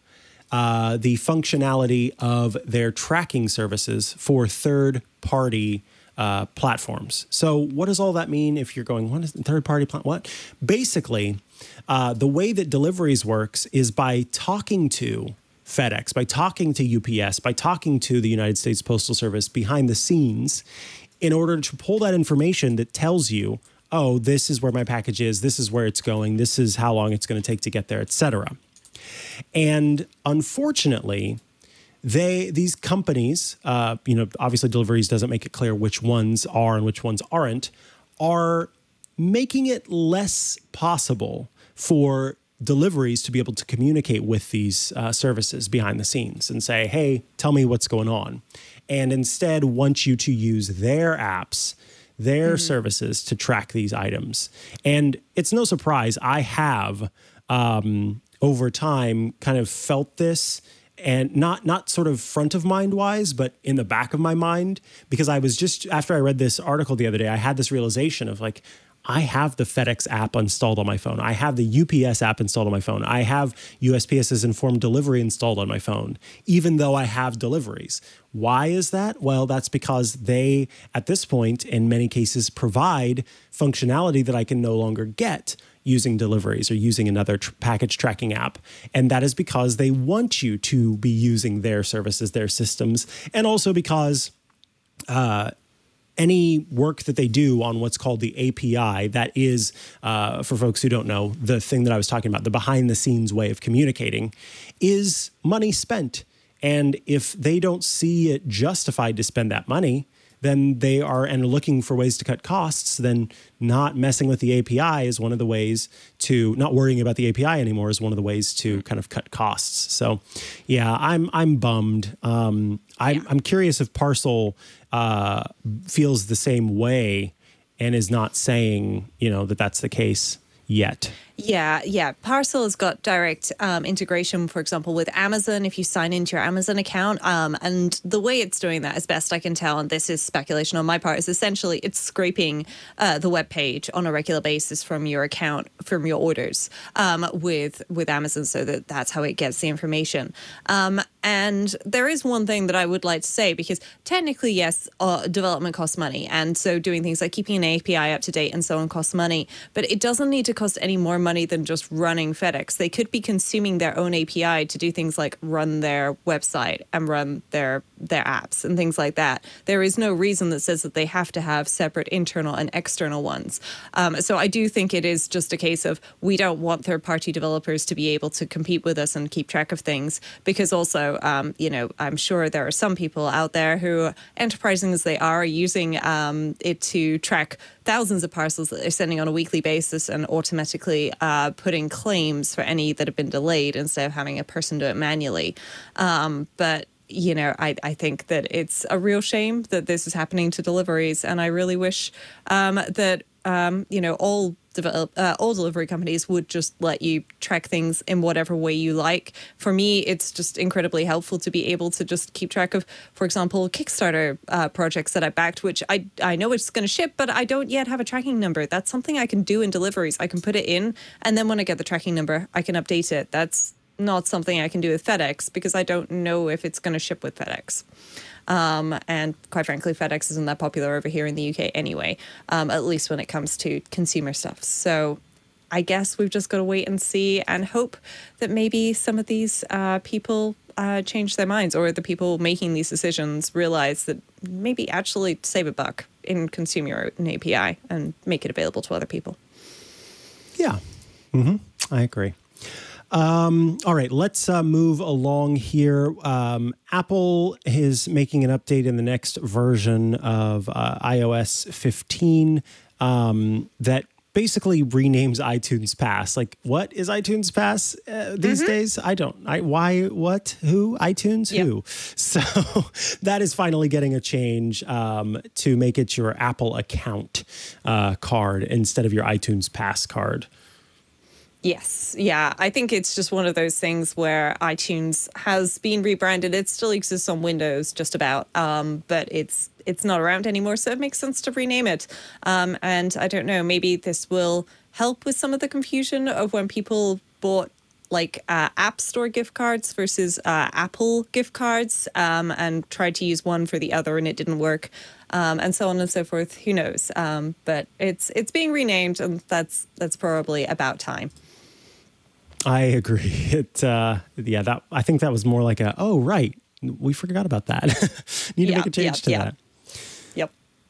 A: uh, the functionality of their tracking services for third party uh, platforms. So, what does all that mean if you're going, what is third party plat? What? Basically, uh, the way that deliveries works is by talking to FedEx, by talking to UPS, by talking to the United States Postal Service behind the scenes in order to pull that information that tells you, oh, this is where my package is, this is where it's going, this is how long it's going to take to get there, etc. And unfortunately, they these companies, uh, you know, obviously deliveries doesn't make it clear which ones are and which ones aren't, are making it less possible for deliveries to be able to communicate with these uh, services behind the scenes and say, hey, tell me what's going on. And instead, want you to use their apps, their mm-hmm. services to track these items. And it's no surprise, I have um, over time kind of felt this and not not sort of front of mind wise but in the back of my mind because i was just after i read this article the other day i had this realization of like I have the FedEx app installed on my phone. I have the UPS app installed on my phone. I have USPS's informed delivery installed on my phone, even though I have deliveries. Why is that? Well, that's because they, at this point, in many cases, provide functionality that I can no longer get using deliveries or using another tr- package tracking app. And that is because they want you to be using their services, their systems, and also because uh, any work that they do on what's called the API, that is, uh, for folks who don't know, the thing that I was talking about, the behind the scenes way of communicating, is money spent. And if they don't see it justified to spend that money, then they are and are looking for ways to cut costs, then not messing with the API is one of the ways to not worrying about the API anymore is one of the ways to kind of cut costs. So, yeah, I'm I'm bummed. Um, I'm yeah. I'm curious if Parcel uh, feels the same way and is not saying you know that that's the case yet.
D: Yeah, yeah. Parcel has got direct um, integration, for example, with Amazon if you sign into your Amazon account. Um, and the way it's doing that, as best I can tell, and this is speculation on my part, is essentially it's scraping uh, the web page on a regular basis from your account, from your orders um, with with Amazon, so that that's how it gets the information. Um, and there is one thing that I would like to say because technically, yes, uh, development costs money, and so doing things like keeping an API up to date and so on costs money, but it doesn't need to cost any more money money than just running FedEx. They could be consuming their own API to do things like run their website and run their their apps and things like that. There is no reason that says that they have to have separate internal and external ones. Um, so I do think it is just a case of we don't want third party developers to be able to compete with us and keep track of things because also, um, you know, I'm sure there are some people out there who, enterprising as they are, using um, it to track thousands of parcels that they're sending on a weekly basis and automatically uh, putting claims for any that have been delayed instead of having a person do it manually. Um, but you know, I, I think that it's a real shame that this is happening to deliveries. And I really wish um, that, um, you know, all develop, uh, all delivery companies would just let you track things in whatever way you like. For me, it's just incredibly helpful to be able to just keep track of, for example, Kickstarter uh, projects that I backed, which I I know it's going to ship, but I don't yet have a tracking number. That's something I can do in deliveries. I can put it in, and then when I get the tracking number, I can update it. That's not something I can do with FedEx because I don't know if it's going to ship with FedEx. Um, and quite frankly, FedEx isn't that popular over here in the UK anyway, um, at least when it comes to consumer stuff. So I guess we've just got to wait and see and hope that maybe some of these uh, people uh, change their minds or the people making these decisions realize that maybe actually save a buck in consumer an API and make it available to other people.
A: Yeah, mm-hmm. I agree. Um, all right, let's uh, move along here. Um, Apple is making an update in the next version of uh, iOS 15 um, that basically renames iTunes Pass. Like, what is iTunes Pass uh, these mm-hmm. days? I don't. I why? What? Who? iTunes? Yep. Who? So that is finally getting a change um, to make it your Apple account uh, card instead of your iTunes Pass card.
D: Yes. Yeah. I think it's just one of those things where iTunes has been rebranded. It still exists on Windows just about, um, but it's it's not around anymore. So it makes sense to rename it. Um, and I don't know, maybe this will help with some of the confusion of when people bought like uh, App Store gift cards versus uh, Apple gift cards um, and tried to use one for the other and it didn't work. Um, and so on and so forth. Who knows? Um, but it's it's being renamed, and that's that's probably about time.
A: I agree. It uh, yeah, that I think that was more like a oh right, we forgot about that. Need to make a change
D: yeah,
A: to
D: yeah.
A: that.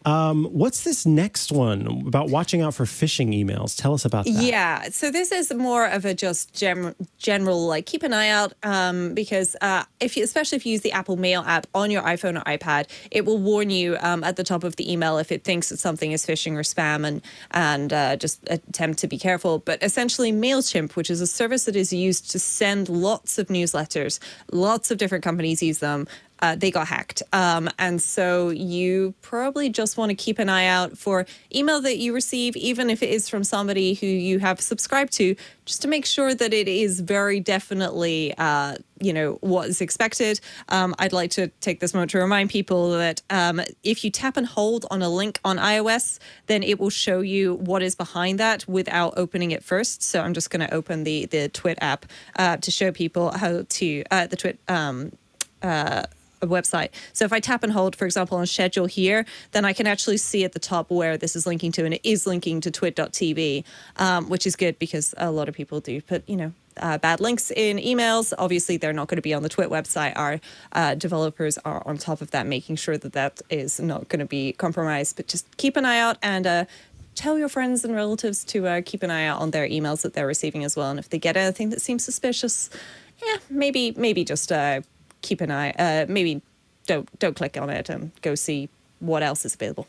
A: Um, what's this next one about watching out for phishing emails? Tell us about that.
D: Yeah, so this is more of a just general, general like keep an eye out um, because uh, if you, especially if you use the Apple Mail app on your iPhone or iPad, it will warn you um, at the top of the email if it thinks that something is phishing or spam, and and uh, just attempt to be careful. But essentially, Mailchimp, which is a service that is used to send lots of newsletters, lots of different companies use them uh, they got hacked. Um, and so you probably just want to keep an eye out for email that you receive, even if it is from somebody who you have subscribed to, just to make sure that it is very definitely, uh, you know, what is expected. Um, I'd like to take this moment to remind people that um, if you tap and hold on a link on iOS, then it will show you what is behind that without opening it first. So I'm just going to open the the Twit app uh, to show people how to uh, the Twit. Um, uh, website. So if I tap and hold, for example, on schedule here, then I can actually see at the top where this is linking to, and it is linking to twit.tv, um, which is good because a lot of people do put, you know, uh, bad links in emails. Obviously, they're not going to be on the Twit website. Our uh, developers are on top of that, making sure that that is not going to be compromised. But just keep an eye out and uh, tell your friends and relatives to uh, keep an eye out on their emails that they're receiving as well. And if they get anything that seems suspicious, yeah, maybe maybe just uh, keep an eye. Uh, maybe don't don't click on it and go see what else is available.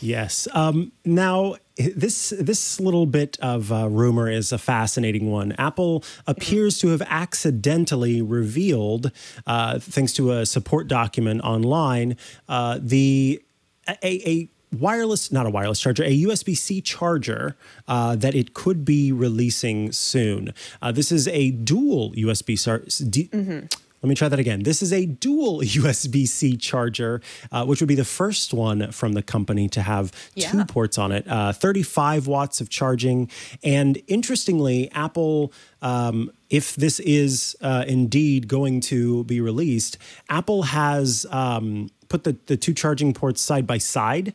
A: Yes. Um, now, this this little bit of uh, rumor is a fascinating one. Apple appears to have accidentally revealed, uh, thanks to a support document online, uh, the a, a wireless, not a wireless charger, a USB C charger uh, that it could be releasing soon. Uh, this is a dual USB. Sar- D- Let me try that again. This is a dual USB C charger, uh, which would be the first one from the company to have two ports on it, uh, 35 watts of charging. And interestingly, Apple, um, if this is uh, indeed going to be released, Apple has um, put the, the two charging ports side by side.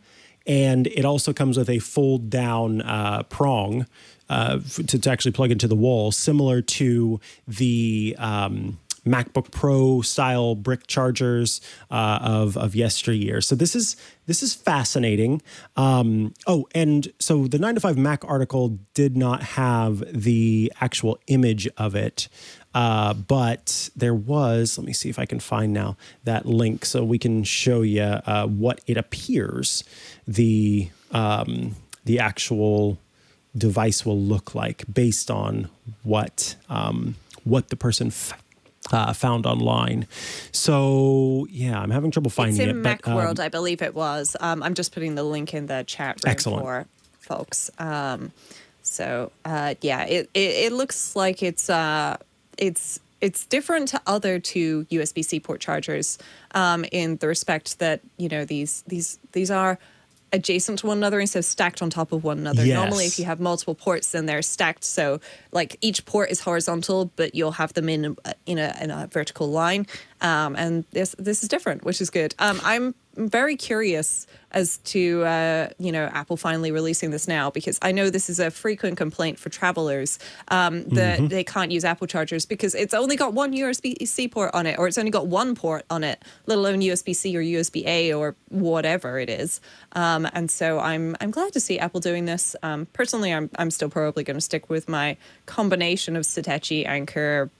A: And it also comes with a fold down uh, prong uh, to, to actually plug into the wall, similar to the. Um, MacBook Pro style brick chargers uh, of of yesteryear. So this is this is fascinating. Um, oh, and so the nine to five Mac article did not have the actual image of it, uh, but there was. Let me see if I can find now that link so we can show you uh, what it appears the um, the actual device will look like based on what um, what the person uh, found online. So yeah, I'm having trouble
D: It's
A: finding
D: in
A: it. um,
D: Macworld, I believe it was. Um, I'm just putting the link in the chat room
A: Excellent.
D: for folks. Um, so uh, yeah, it, it it looks like it's uh, it's it's different to other two USB C port chargers um, in the respect that you know these these these are adjacent to one another instead of stacked on top of one another. Normally, if you have multiple ports, then they're stacked. So like each port is horizontal, but you'll have them in a, in a in a vertical line. Um, and this this is different, which is good. Um, I'm very curious as to uh, you know Apple finally releasing this now because I know this is a frequent complaint for travelers um, that they can't use Apple chargers because it's only got one USB C port on it or it's only got one port on it, let alone USB C or USB A or whatever it is. Um, and so I'm I'm glad to see Apple doing this. Um, personally, I'm I'm still probably going to stick with my combination of Satechi, Anker,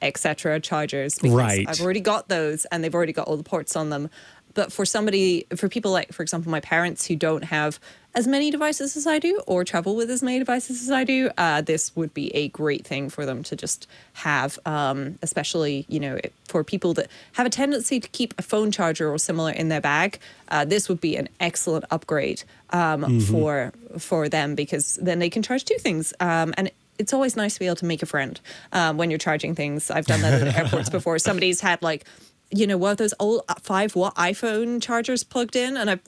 D: etc. chargers because
A: Right.
D: I've already got those and they've already got all the ports on them. But for somebody, for people like, for example, my parents who don't have as many devices as I do or travel with as many devices as I do, uh, this would be a great thing for them to just have, um, especially, you know, for people that have a tendency to keep a phone charger or similar in their bag. Uh, this would be an excellent upgrade um, for for them because then they can charge two things. Um, and it's always nice to be able to make a friend um, when you're charging things. I've done that at airports before. Somebody's had like, you know, one of those old five watt iPhone chargers plugged in, and I've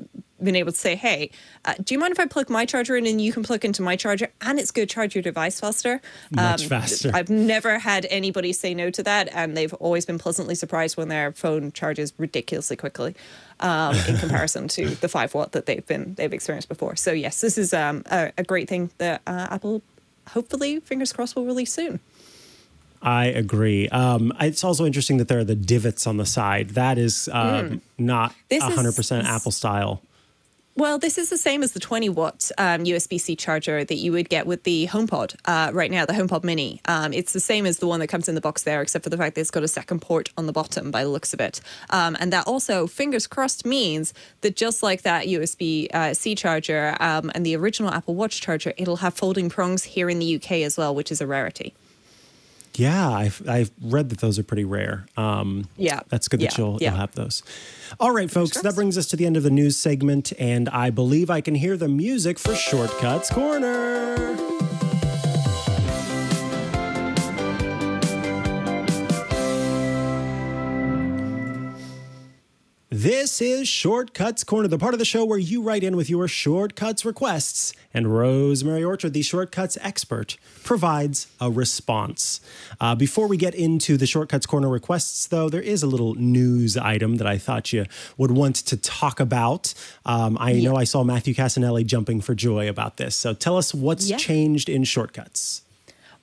D: been able to say, hey, uh, do you mind if I plug my charger in and you can plug into my charger and it's going to charge your device faster?
A: Much faster.
D: I've never had anybody say no to that, and they've always been pleasantly surprised when their phone charges ridiculously quickly um, in comparison to the five watt that they've been they've experienced before. So yes, this is um, a, a great thing that uh, Apple hopefully, fingers crossed, will release soon.
A: I agree. Um, it's also interesting that there are the divots on the side. That is uh, mm. not this 100% is, Apple style.
D: Well, this is the same as the 20 watt um, USB C charger that you would get with the HomePod uh, right now, the HomePod Mini. Um, it's the same as the one that comes in the box there, except for the fact that it's got a second port on the bottom by the looks of it. Um, and that also, fingers crossed, means that just like that USB uh, C charger um, and the original Apple Watch charger, it'll have folding prongs here in the UK as well, which is a rarity.
A: Yeah, I've, I've read that those are pretty rare. Um,
D: yeah.
A: That's good that
D: yeah.
A: you'll,
D: yeah.
A: you'll have those. All right, folks, that brings us to the end of the news segment, and I believe I can hear the music for Shortcuts Corner. This is Shortcuts Corner, the part of the show where you write in with your shortcuts requests, and Rosemary Orchard, the shortcuts expert, provides a response. Uh, before we get into the Shortcuts Corner requests, though, there is a little news item that I thought you would want to talk about. Um, I yeah. know I saw Matthew Cassinelli jumping for joy about this. So tell us what's yeah. changed in Shortcuts.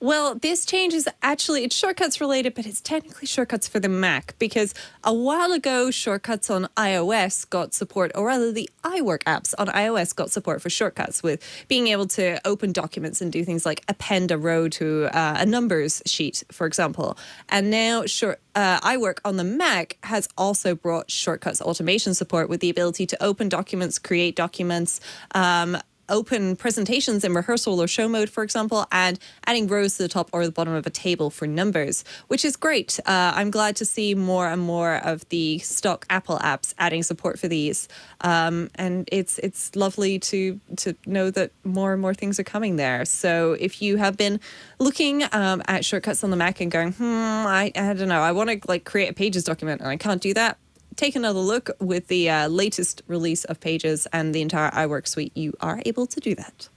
D: Well, this change is actually it's shortcuts related, but it's technically shortcuts for the Mac because a while ago shortcuts on iOS got support, or rather the iWork apps on iOS got support for shortcuts with being able to open documents and do things like append a row to uh, a numbers sheet, for example. And now short uh, iWork on the Mac has also brought shortcuts automation support with the ability to open documents, create documents, um, open presentations in rehearsal or show mode, for example, and adding rows to the top or the bottom of a table for numbers, which is great. Uh, I'm glad to see more and more of the stock Apple apps adding support for these, um, and it's it's lovely to to know that more and more things are coming there. So if you have been looking um, at shortcuts on the Mac and going, hmm, I, I don't know, I want to like create a Pages document and I can't do that take another look with the uh, latest release of Pages and the entire iWork suite, you are able to do that.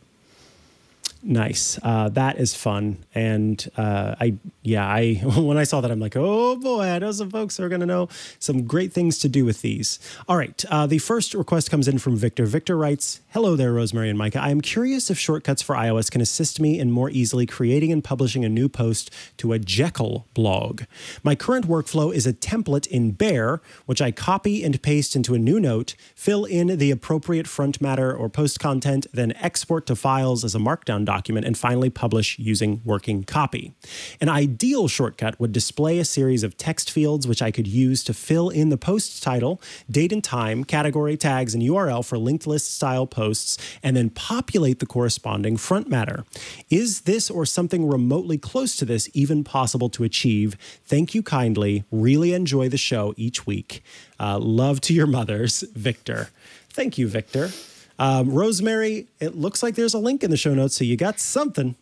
A: Nice. Uh, that is fun. And uh, I, yeah, I when I saw that, I'm like, oh boy, I know some folks are going to know some great things to do with these. All right. Uh, the first request comes in from Victor. Victor writes, Hello there, Rosemary and Mikah. I am curious if shortcuts for iOS can assist me in more easily creating and publishing a new post to a Jekyll blog. My current workflow is a template in Bear, which I copy and paste into a new note, fill in the appropriate front matter or post content, then export to files as a markdown document document and finally publish using working copy. An ideal shortcut would display a series of text fields which I could use to fill in the post title, date and time, category tags, and URL for linked list style posts, and then populate the corresponding front matter. Is this or something remotely close to this even possible to achieve? Thank you kindly. Really enjoy the show each week. Uh, love to your mothers, Victor. Thank you, Victor. Um, Rosemary, it looks like there's a link in the show notes, so you got something.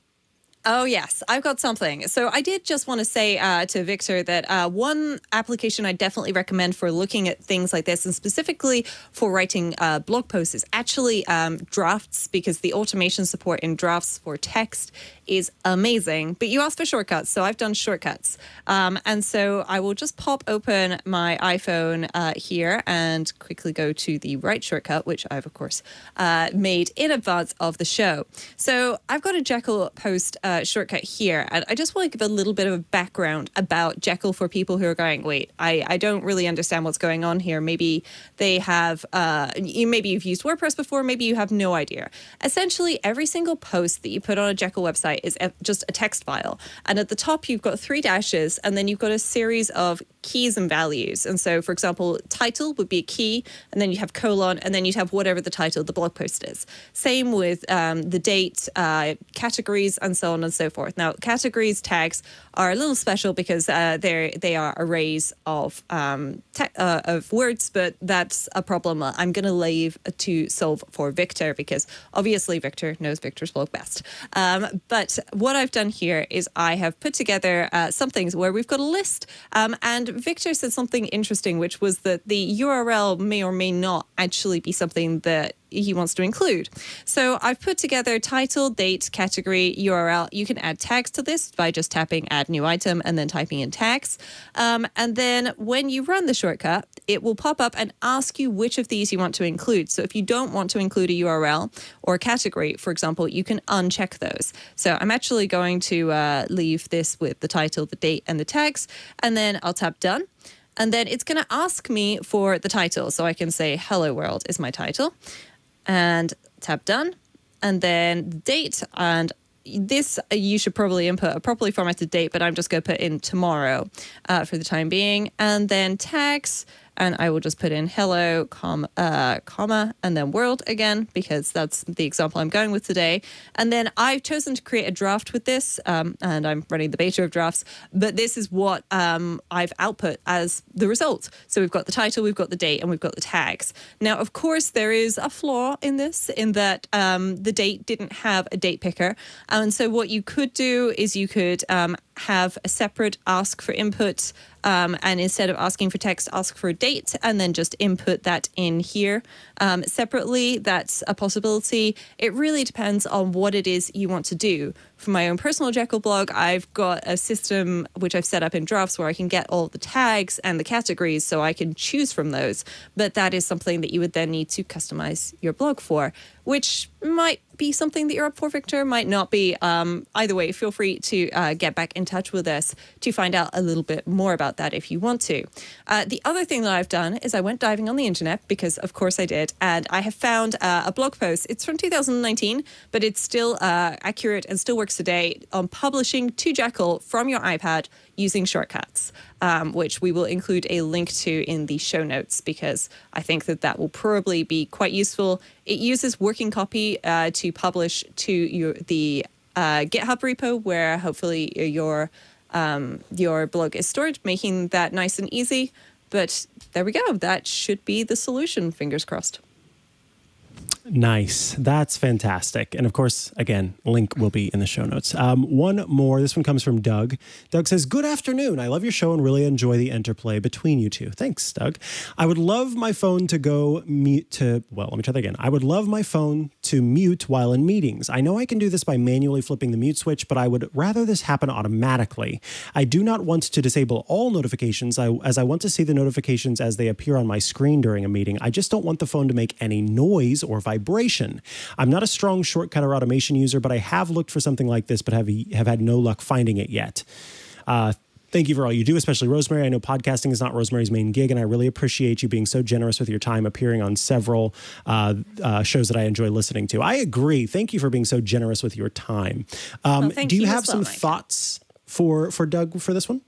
D: Oh, yes, I've got something. So, I did just want to say uh, to Victor that uh, one application I definitely recommend for looking at things like this, and specifically for writing uh, blog posts, is actually um, Drafts, because the automation support in Drafts for text is amazing. But you asked for shortcuts, so I've done shortcuts. Um, and so I will just pop open my iPhone uh, here and quickly go to the right shortcut, which I've, of course, uh, made in advance of the show. So I've got a Jekyll post uh, shortcut here. And I just want to give a little bit of a background about Jekyll for people who are going, wait, I, I don't really understand what's going on here. Maybe they have, uh, you, maybe you've used WordPress before, maybe you have no idea. Essentially, every single post that you put on a Jekyll website website is just a text file. And at the top, you've got three dashes, and then you've got a series of keys and values. And so, for example, title would be a key, and then you have colon, and then you'd have whatever the title of the blog post is. Same with um, the date, uh, categories, and so on and so forth. Now, categories tags are a little special because uh, they're they are arrays of um, uh, of words, but that's a problem I'm going to leave to solve for Victor because obviously Victor knows Victor's blog best. Um, but what I've done here is I have put together uh, some things where we've got a list, um, and Victor said something interesting, which was that the URL may or may not actually be something that he wants to include. So I've put together title, date, category, URL. You can add tags to this by just tapping add new item and then typing in tags. Um, and then when you run the shortcut, it will pop up and ask you which of these you want to include. So if you don't want to include a URL or a category, for example, you can uncheck those. So I'm actually going to uh, leave this with the title, the date, and the tags, and then I'll tap done. And then it's going to ask me for the title. So I can say Hello World is my title and tap done. And then date and this you should probably input a properly formatted date, but I'm just going to put in tomorrow uh, for the time being. And then tags and I will just put in hello, comma, uh, comma, and then world again, because that's the example I'm going with today. And then I've chosen to create a draft with this, um, and I'm running the beta of drafts, but this is what um, I've output as the result. So we've got the title, we've got the date, and we've got the tags. Now, of course, there is a flaw in this, in that um, the date didn't have a date picker. And so what you could do is you could um, have a separate ask for input um, and instead of asking for text, ask for a date and then just input that in here um, separately. That's a possibility. It really depends on what it is you want to do. For my own personal Jekyll blog, I've got a system which I've set up in drafts where I can get all the tags and the categories so I can choose from those. But that is something that you would then need to customize your blog for, which might be something that you're up for, Victor, might not be. Um, either way, feel free to uh, get back in touch with us to find out a little bit more about that if you want to. Uh, the other thing that I've done is I went diving on the internet because, of course, I did, and I have found uh, a blog post. It's from 2019, but it's still uh, accurate and still works today on publishing to Jekyll from your iPad using shortcuts, um, which we will include a link to in the show notes because I think that that will probably be quite useful. It uses working copy uh, to publish to your the uh, GitHub repo where hopefully your um, your blog is stored, making that nice and easy. But there we go. That should be the solution. Fingers crossed.
A: Nice. That's fantastic. And of course, again, link will be in the show notes. Um, one more. This one comes from Doug. Doug says, Good afternoon. I love your show and really enjoy the interplay between you two. Thanks, Doug. I would love my phone to go mute to, well, let me try that again. I would love my phone to mute while in meetings. I know I can do this by manually flipping the mute switch, but I would rather this happen automatically. I do not want to disable all notifications as I want to see the notifications as they appear on my screen during a meeting. I just don't want the phone to make any noise or vibration. I'm not a strong shortcut or automation user, but I have looked for something like this, but have, have had no luck finding it yet. Uh, thank you for all you do, especially Rosemary. I know podcasting is not Rosemary's main gig, and I really appreciate you being so generous with your time, appearing on several uh, uh, shows that I enjoy listening to. I agree. Thank you for being so generous with your time. Um,
D: well,
A: do you,
D: you
A: have
D: well,
A: some thoughts for for Doug for this one?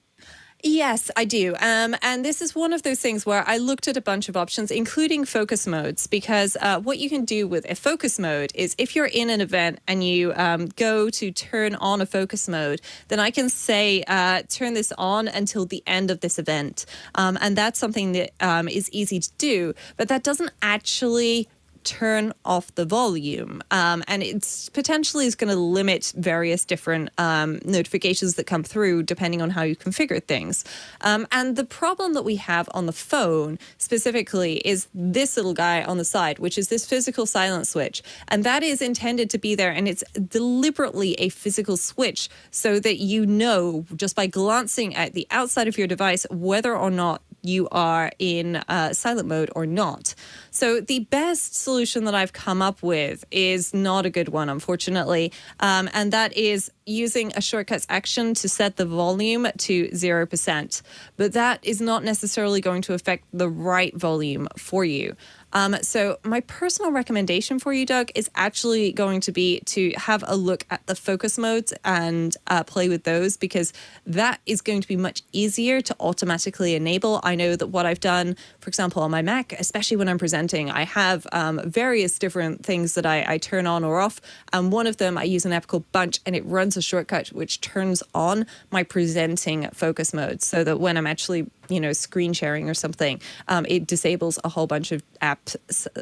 D: Yes, I do. Um, and this is one of those things where I looked at a bunch of options, including focus modes, because uh, what you can do with a focus mode is if you're in an event and you um, go to turn on a focus mode, then I can say, uh, turn this on until the end of this event. Um, and that's something that um, is easy to do, but that doesn't actually turn off the volume. Um, and it's potentially is going to limit various different um, notifications that come through depending on how you configure things. Um, and the problem that we have on the phone specifically is this little guy on the side, which is this physical silent switch. And that is intended to be there. And it's deliberately a physical switch so that you know just by glancing at the outside of your device whether or not you are in uh, silent mode or not. So the best solution that I've come up with is not a good one, unfortunately, um, and that is using a shortcuts action to set the volume to 0%. But that is not necessarily going to affect the right volume for you. Um, so, my personal recommendation for you, Doug, is actually going to be to have a look at the focus modes and uh, play with those because that is going to be much easier to automatically enable. I know that what I've done, for example, on my Mac, especially when I'm presenting, I have um, various different things that I, I turn on or off. And one of them, I use an app called Bunch and it runs a shortcut which turns on my presenting focus mode so that when I'm actually you know screen sharing or something um, it disables a whole bunch of apps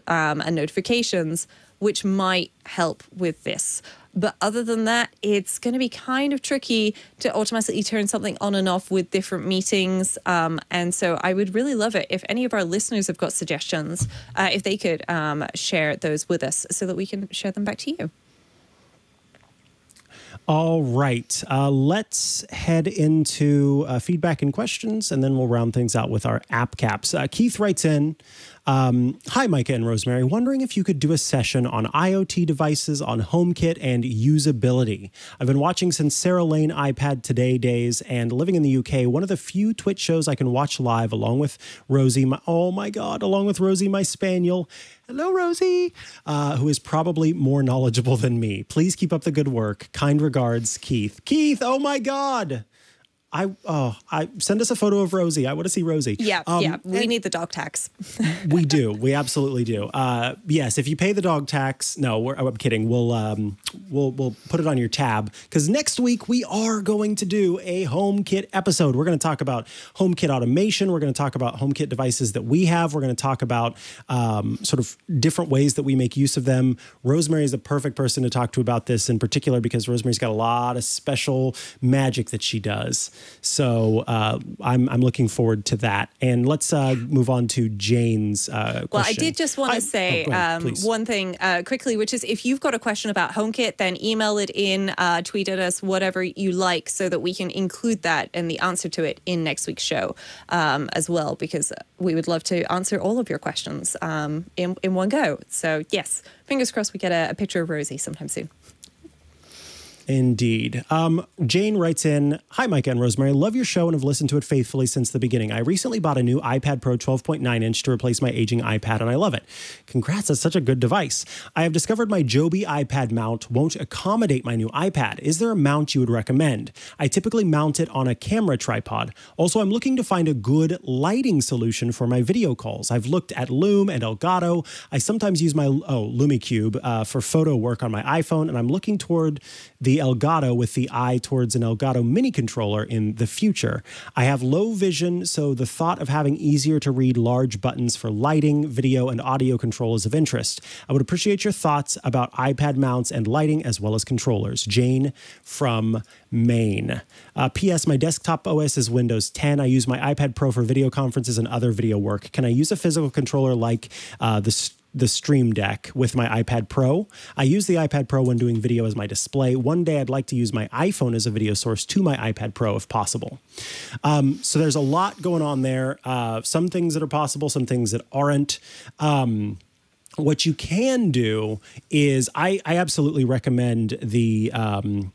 D: um, and notifications which might help with this but other than that, it's going to be kind of tricky to automatically turn something on and off with different meetings. Um, and so I would really love it if any of our listeners have got suggestions, uh, if they could um, share those with us so that we can share them back to you.
A: All right. Uh, let's head into uh, feedback and questions, and then we'll round things out with our app caps. Uh, Keith writes in um, Hi, Mikah and Rosemary. Wondering if you could do a session on IoT devices on HomeKit and usability. I've been watching since Sarah Lane iPad Today days and living in the UK, one of the few TWiT shows I can watch live along with Rosie. My, oh my God, along with Rosie, my spaniel. Hello, Rosie, uh, who is probably more knowledgeable than me. Please keep up the good work. Kind regards, Keith. Keith, oh my God. I oh I send us a photo of Rosie. I want to see Rosie.
D: Yeah, um, yeah. We need the dog tax.
A: we do. We absolutely do. Uh, yes, if you pay the dog tax, no, I'm kidding. We'll um, we'll we'll put it on your tab because next week we are going to do a HomeKit episode. We're going to talk about HomeKit automation. We're going to talk about HomeKit devices that we have. We're going to talk about um, sort of different ways that we make use of them. Rosemary is the perfect person to talk to about this in particular because Rosemary's got a lot of special magic that she does. So uh, I'm, I'm looking forward to that. And let's uh, move on to Jayne's uh,
D: Well, I did just want to say oh, ahead, um, one thing uh, quickly, which is if you've got a question about HomeKit, then email it in, uh, tweet at us, whatever you like, so that we can include that and the answer to it in next week's show um, as well, because we would love to answer all of your questions um, in, in one go. So, yes, fingers crossed we get a, a picture of Rosie sometime soon.
A: Indeed. Um, Jayne writes in Hi, Mikah and Rosemary. Love your show and have listened to it faithfully since the beginning. I recently bought a new iPad Pro 12.9 inch to replace my aging iPad, and I love it. Congrats, that's such a good device. I have discovered my Joby iPad mount won't accommodate my new iPad. Is there a mount you would recommend? I typically mount it on a camera tripod. Also, I'm looking to find a good lighting solution for my video calls. I've looked at Loom and Elgato. I sometimes use my oh Lume Cube uh, for photo work on my iPhone, and I'm looking toward the Elgato with the eye towards an Elgato mini controller in the future. I have low vision, so the thought of having easier to read large buttons for lighting, video, and audio control is of interest. I would appreciate your thoughts about iPad mounts and lighting as well as controllers. Jayne from Maine. Uh, P.S. My desktop OS is Windows 10. I use my iPad Pro for video conferences and other video work. Can I use a physical controller like uh, the the Stream Deck with my iPad Pro. I use the iPad Pro when doing video as my display. One day I'd like to use my iPhone as a video source to my iPad Pro if possible. Um, so there's a lot going on there. Uh, some things that are possible, some things that aren't. Um, what you can do is I, I absolutely recommend the um,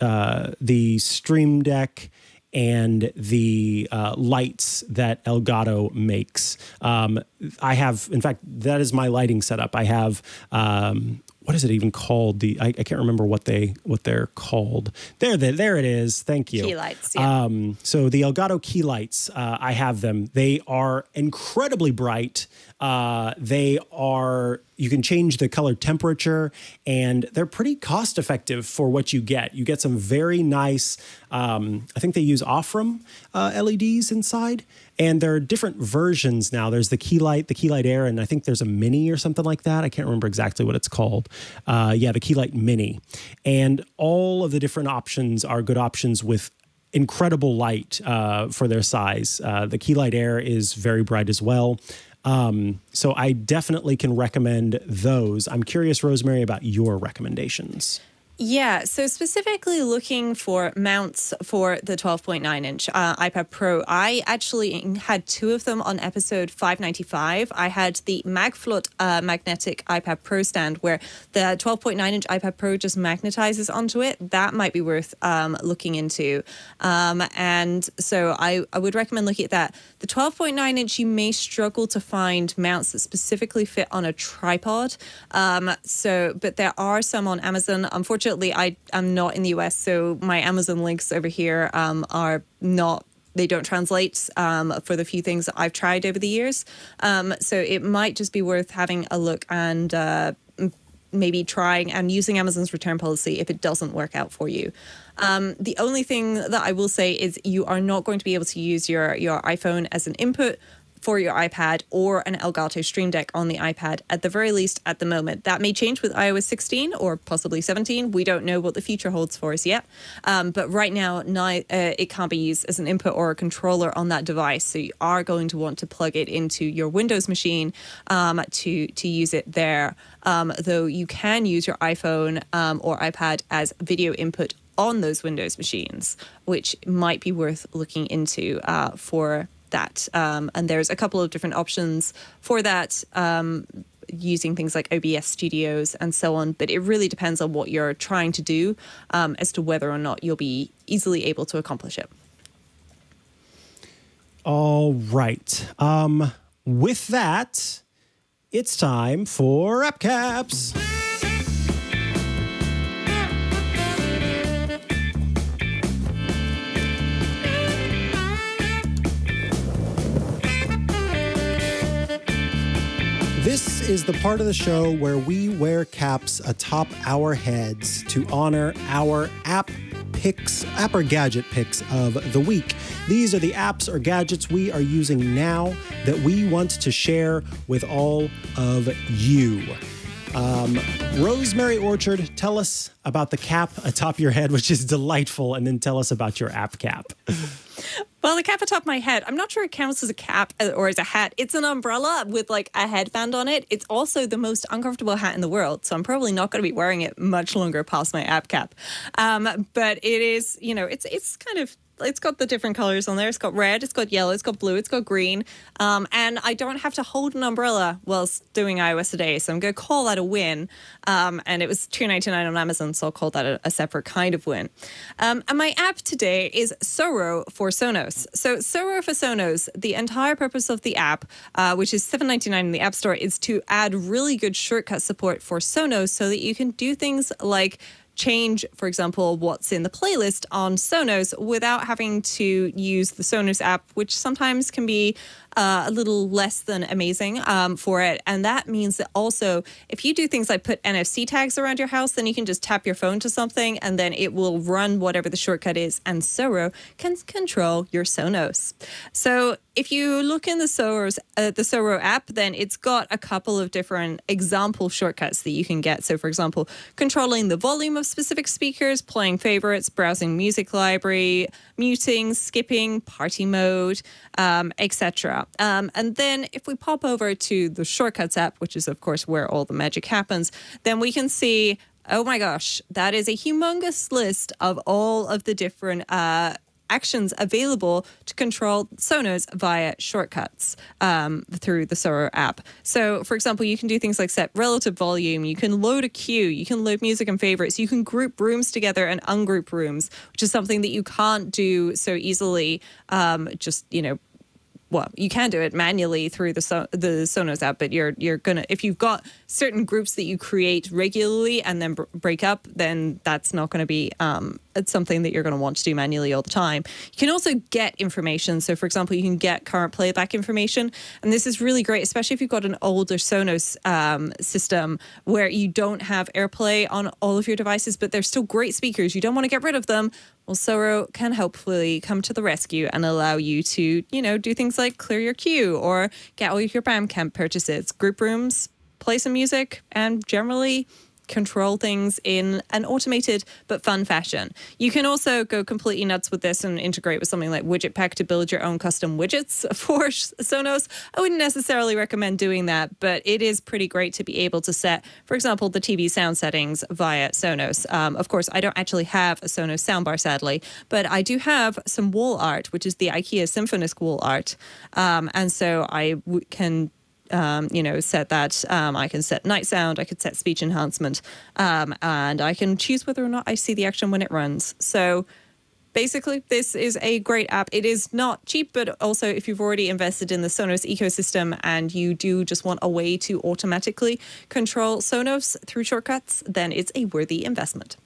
A: uh, the Stream Deck and the uh, lights that Elgato makes. Um, I have, in fact, that is my lighting setup. I have um, what is it even called? The I, I, can't remember what they what they're called. There, there, there it is. Thank you.
D: Key lights. Yeah.
A: Um, so the Elgato key lights, uh, I have them. They are incredibly bright. Uh, they are you can change the color temperature, and they're pretty cost effective for what you get. You get some very nice. Um, I think they use Osram uh, LEDs inside, and there are different versions now. There's the Keylight, the Keylight Air, and I think there's a Mini or something like that. I can't remember exactly what it's called. Uh, yeah, the Keylight Mini, and all of the different options are good options with incredible light uh, for their size. Uh, the Keylight Air is very bright as well. Um, so I definitely can recommend those. I'm curious, Rosemary, about your recommendations.
D: Yeah, so specifically looking for mounts for the 12.9 inch uh, iPad Pro, I actually had two of them on episode 595. I had the MagFloat uh, magnetic iPad Pro stand where the 12.9 inch iPad Pro just magnetizes onto it. That might be worth um, looking into. Um, and so I, I would recommend looking at that. The 12.9 inch, you may struggle to find mounts that specifically fit on a tripod. Um, so, but there are some on Amazon. Unfortunately, I am not in the US, so my Amazon links over here um, are not they don't translate um, for the few things that I've tried over the years. Um, so it might just be worth having a look and uh, maybe trying and using Amazon's return policy if it doesn't work out for you. Um, the only thing that I will say is you are not going to be able to use your your iPhone as an input for your iPad or an Elgato Stream Deck on the iPad at the very least at the moment. That may change with iOS 16 or possibly 17. We don't know what the future holds for us yet. Um, but right now, uh, it can't be used as an input or a controller on that device. So you are going to want to plug it into your Windows machine um, to, to use it there. Um, though you can use your iPhone um, or iPad as video input on those Windows machines, which might be worth looking into uh, for that. Um, and there's a couple of different options for that. Um, using things like OBS studios and so on, but it really depends on what you're trying to do um, as to whether or not you'll be easily able to accomplish it.
A: All right. Um, with that, it's time for App Caps. This is the part of the show where we wear caps atop our heads to honor our app picks, app or gadget picks of the week. These are the apps or gadgets we are using now that we want to share with all of you. Um, Rosemary Orchard, tell us about the cap atop your head, which is delightful, and then tell us about your app cap.
D: Well, the cap atop my head, I'm not sure it counts as a cap uh, or as a hat. It's an umbrella with like a headband on it. It's also the most uncomfortable hat in the world. So I'm probably not going to be wearing it much longer past my app cap. Um, but it is, you know, it's it's kind of it's got the different colors on there. It's got red, it's got yellow, it's got blue, it's got green. Um, and I don't have to hold an umbrella whilst doing iOS today. So I'm going to call that a win. Um, and it was $2.99 on Amazon, so I'll call that a, a separate kind of win. Um, and my app today is Soro for Sonos. So Soro for Sonos, the entire purpose of the app, uh, which is $7.99 in the App Store, is to add really good shortcut support for Sonos so that you can do things like change, for example, what's in the playlist on Sonos without having to use the Sonos app, which sometimes can be uh, a little less than amazing um, for it. And that means that also, if you do things like put NFC tags around your house, then you can just tap your phone to something and then it will run whatever the shortcut is. And Soro can control your Sonos. So if you look in the Soro's, uh, the Soro app, then it's got a couple of different example shortcuts that you can get. So, for example, controlling the volume of specific speakers, playing favorites, browsing music library, muting, skipping, party mode, um, etc. Um, and then if we pop over to the Shortcuts app, which is, of course, where all the magic happens, then we can see oh my gosh, that is a humongous list of all of the different uh, actions available to control Sonos via shortcuts um, through the Soro app. So, for example, you can do things like set relative volume, you can load a queue, you can load music and favorites, you can group rooms together and ungroup rooms, which is something that you can't do so easily um, just, you know, well, you can do it manually through the so- the Sonos app, but you're you're gonna if you've got certain groups that you create regularly and then br- break up, then that's not going to be um, it's something that you're going to want to do manually all the time. You can also get information. So, for example, you can get current playback information, and this is really great, especially if you've got an older Sonos um, system where you don't have AirPlay on all of your devices, but they're still great speakers. You don't want to get rid of them. Well, Soro can hopefully come to the rescue and allow you to, you know, do things like clear your queue or get all of your Bandcamp purchases, group rooms, play some music, and generally control things in an automated but fun fashion. You can also go completely nuts with this and integrate with something like Widget Pack to build your own custom widgets for Sonos. I wouldn't necessarily recommend doing that, but it is pretty great to be able to set, for example, the TV sound settings via Sonos. Um, of course, I don't actually have a Sonos soundbar, sadly, but I do have some wall art, which is the IKEA Symfonisk wall art. Um, and so I can um, you know, set that. Um, I can set night sound. I could set speech enhancement, um, and I can choose whether or not I see the action when it runs. So basically, this is a great app. It is not cheap, but also if you've already invested in the Sonos ecosystem and you do just want a way to automatically control Sonos through shortcuts, then it's a worthy investment.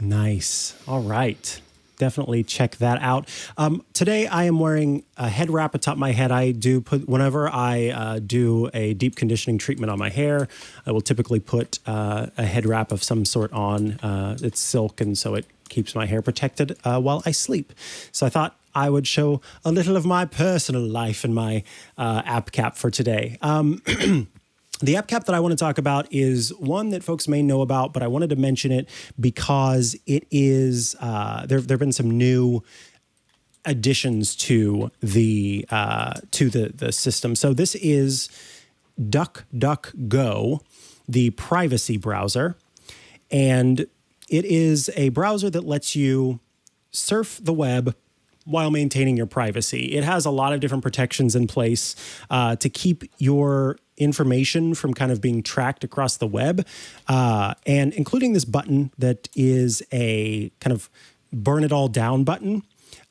A: Nice. All right definitely check that out. Um, today, I am wearing a head wrap atop my head. I do put whenever I uh, do a deep conditioning treatment on my hair, I will typically put uh, a head wrap of some sort on. Uh, it's silk, and so it keeps my hair protected uh, while I sleep. So I thought I would show a little of my personal life in my uh, app cap for today. Um, The app cap that I want to talk about is one that folks may know about, but I wanted to mention it because it is uh, there. There have been some new additions to the uh, to the the system. So this is DuckDuckGo, the privacy browser, and it is a browser that lets you surf the web while maintaining your privacy. It has a lot of different protections in place uh, to keep your information from kind of being tracked across the web, uh, and including this button that is a kind of burn it all down button.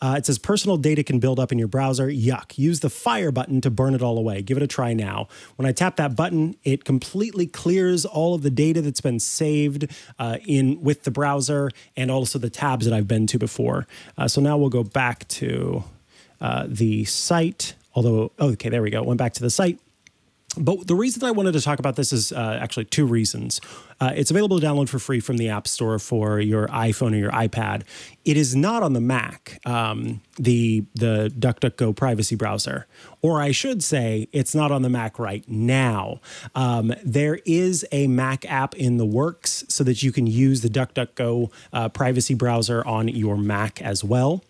A: Uh, it says personal data can build up in your browser. Yuck. Use the fire button to burn it all away. Give it a try now. When I tap that button, it completely clears all of the data that's been saved uh, in with the browser and also the tabs that I've been to before. Uh, so now we'll go back to uh, the site. Although, oh, okay, there we go. Went back to the site. But the reason I wanted to talk about this is uh, actually two reasons. Uh, it's available to download for free from the App Store for your iPhone or your iPad. It is not on the Mac, um, the the DuckDuckGo privacy browser, or I should say, it's not on the Mac right now. Um, there is a Mac app in the works so that you can use the DuckDuckGo uh, privacy browser on your Mac as well.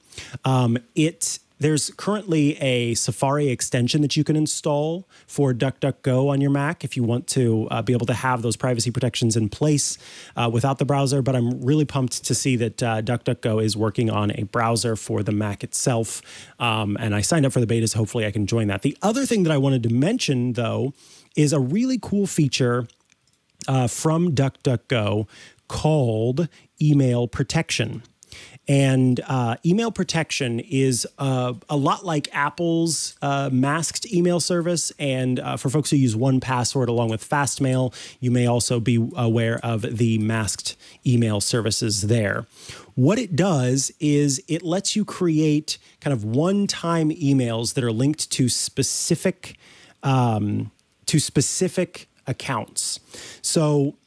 A: Um, it there's currently a Safari extension that you can install for DuckDuckGo on your Mac if you want to uh, be able to have those privacy protections in place uh, without the browser. But I'm really pumped to see that uh, DuckDuckGo is working on a browser for the Mac itself. Um, and I signed up for the betas. hopefully I can join that. The other thing that I wanted to mention, though, is a really cool feature uh, from DuckDuckGo called email protection. And uh, email protection is uh, a lot like Apple's uh, masked email service. And uh, for folks who use 1Password along with Fastmail, you may also be aware of the masked email services there. What it does is it lets you create kind of one time emails that are linked to specific. Um, to specific accounts. So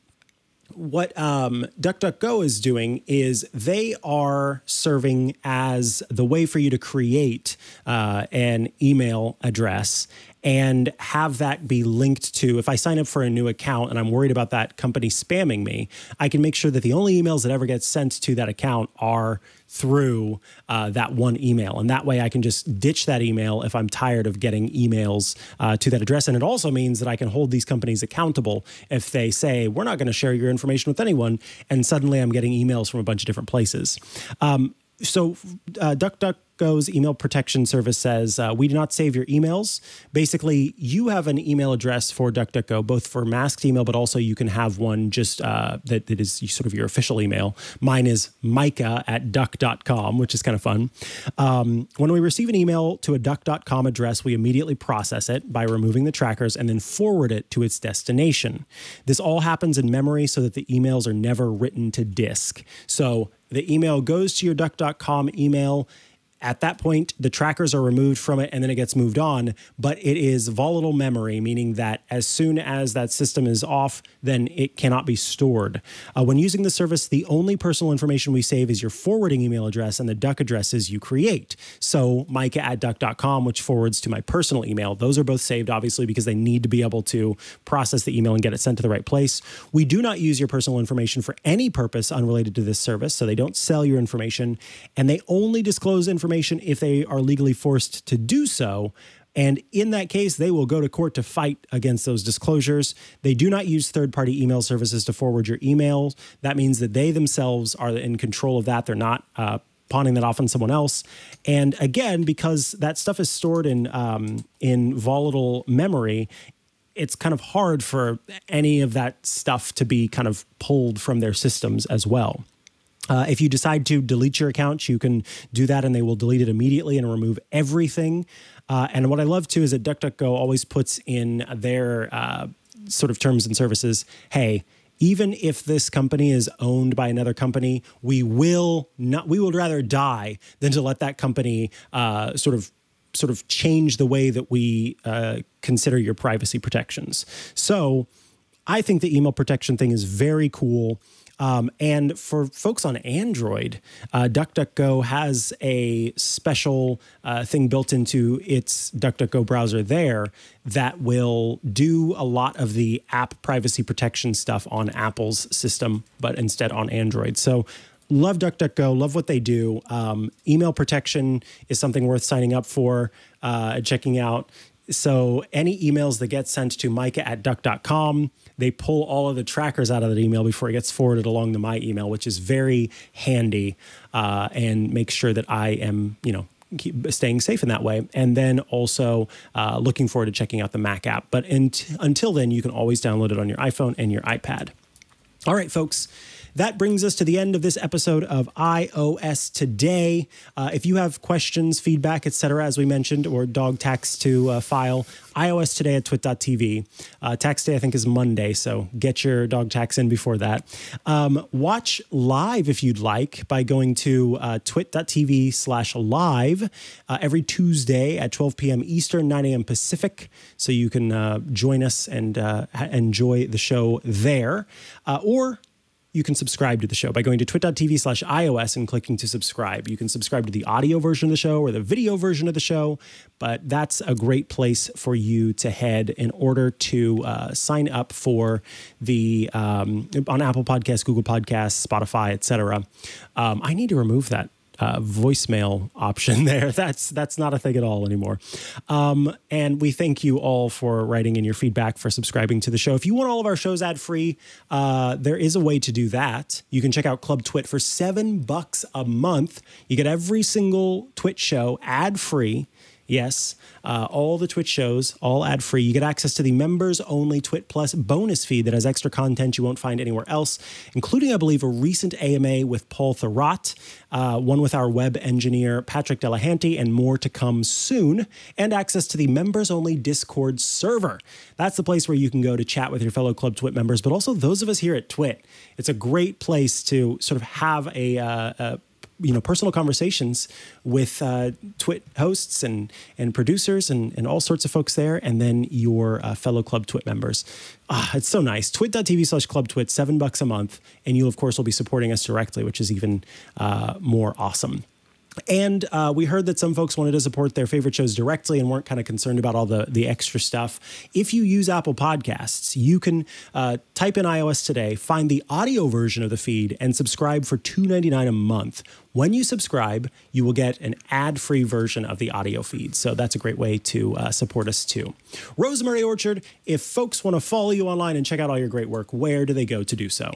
A: what um, DuckDuckGo is doing is they are serving as the way for you to create uh, an email address and have that be linked to if I sign up for a new account and I'm worried about that company spamming me, I can make sure that the only emails that ever get sent to that account are through uh, that one email. And that way I can just ditch that email if I'm tired of getting emails uh, to that address. And it also means that I can hold these companies accountable if they say, we're not going to share your information with anyone. And suddenly I'm getting emails from a bunch of different places. Um, so uh, DuckDuck Go's email protection service says uh, we do not save your emails. Basically, you have an email address for DuckDuckGo, both for masked email, but also you can have one just uh, that, that is sort of your official email. Mine is mikah at duck.com, which is kind of fun. Um, when we receive an email to a duck.com address, we immediately process it by removing the trackers and then forward it to its destination. This all happens in memory so that the emails are never written to disk. So the email goes to your duck.com email at that point, the trackers are removed from it and then it gets moved on. But it is volatile memory, meaning that as soon as that system is off, then it cannot be stored. Uh, when using the service, the only personal information we save is your forwarding email address and the duck addresses you create. So Mikah at duck.com, which forwards to my personal email, those are both saved, obviously, because they need to be able to process the email and get it sent to the right place. We do not use your personal information for any purpose unrelated to this service. So they don't sell your information and they only disclose information information if they are legally forced to do so. And in that case, they will go to court to fight against those disclosures. They do not use third party email services to forward your emails. That means that they themselves are in control of that. They're not uh, pawning that off on someone else. And again, because that stuff is stored in um, in volatile memory, it's kind of hard for any of that stuff to be kind of pulled from their systems as well. Uh, if you decide to delete your account, you can do that and they will delete it immediately and remove everything. Uh, and what I love too is that DuckDuckGo always puts in their uh, sort of terms and services hey, even if this company is owned by another company, we will not, we would rather die than to let that company uh, sort of sort of change the way that we uh, consider your privacy protections. So I think the email protection thing is very cool. Um, and for folks on Android, uh, DuckDuckGo has a special uh, thing built into its DuckDuckGo browser there that will do a lot of the app privacy protection stuff on Apple's system, but instead on Android. So love DuckDuckGo, love what they do. Um, email protection is something worth signing up for, uh, checking out. So any emails that get sent to Mikah at duck.com, they pull all of the trackers out of that email before it gets forwarded along to my email, which is very handy uh, and makes sure that I am, you know, staying safe in that way. And then also uh, looking forward to checking out the Mac app. But until then, you can always download it on your iPhone and your iPad. All right, folks. That brings us to the end of this episode of iOS Today. Uh, if you have questions, feedback, etc., as we mentioned, or dog tax to uh, file, iOS Today at twit.tv. Uh, tax day, I think, is Monday, so get your dog tax in before that. Um, watch live if you'd like by going to uh, twit.tv slash live uh, every Tuesday at 12 p.m. Eastern, 9 a.m. Pacific, so you can uh, join us and uh, enjoy the show there. Uh, or you can subscribe to the show by going to twit.tv slash iOS and clicking to subscribe. You can subscribe to the audio version of the show or the video version of the show, but that's a great place for you to head in order to uh, sign up for the um, on Apple Podcasts, Google Podcasts, Spotify, etc. Um, I need to remove that uh, voicemail option there. That's that's not a thing at all anymore. Um, and we thank you all for writing in your feedback for subscribing to the show. If you want all of our shows ad free, uh, there is a way to do that. You can check out Club Twit for seven bucks a month. You get every single Twit show ad free. Yes, uh, all the TWiT shows, all ad free. You get access to the members only Twit Plus bonus feed that has extra content you won't find anywhere else, including, I believe, a recent AMA with Paul Thurrott, uh, one with our web engineer Patrick Delahanty, and more to come soon, and access to the members only Discord server. That's the place where you can go to chat with your fellow Club Twit members, but also those of us here at Twit. It's a great place to sort of have a, uh, a you know personal conversations with uh, twit hosts and and producers and, and all sorts of folks there and then your uh, fellow club twit members. Ah it's so nice. Twit.tv slash club twit seven bucks a month and you of course will be supporting us directly which is even uh, more awesome and uh, we heard that some folks wanted to support their favorite shows directly and weren't kind of concerned about all the, the extra stuff. If you use Apple Podcasts, you can uh, type in iOS today, find the audio version of the feed, and subscribe for $2.99 a month. When you subscribe, you will get an ad free version of the audio feed. So that's a great way to uh, support us too. Rosemary Orchard, if folks want to follow you online and check out all your great work, where do they go to do so?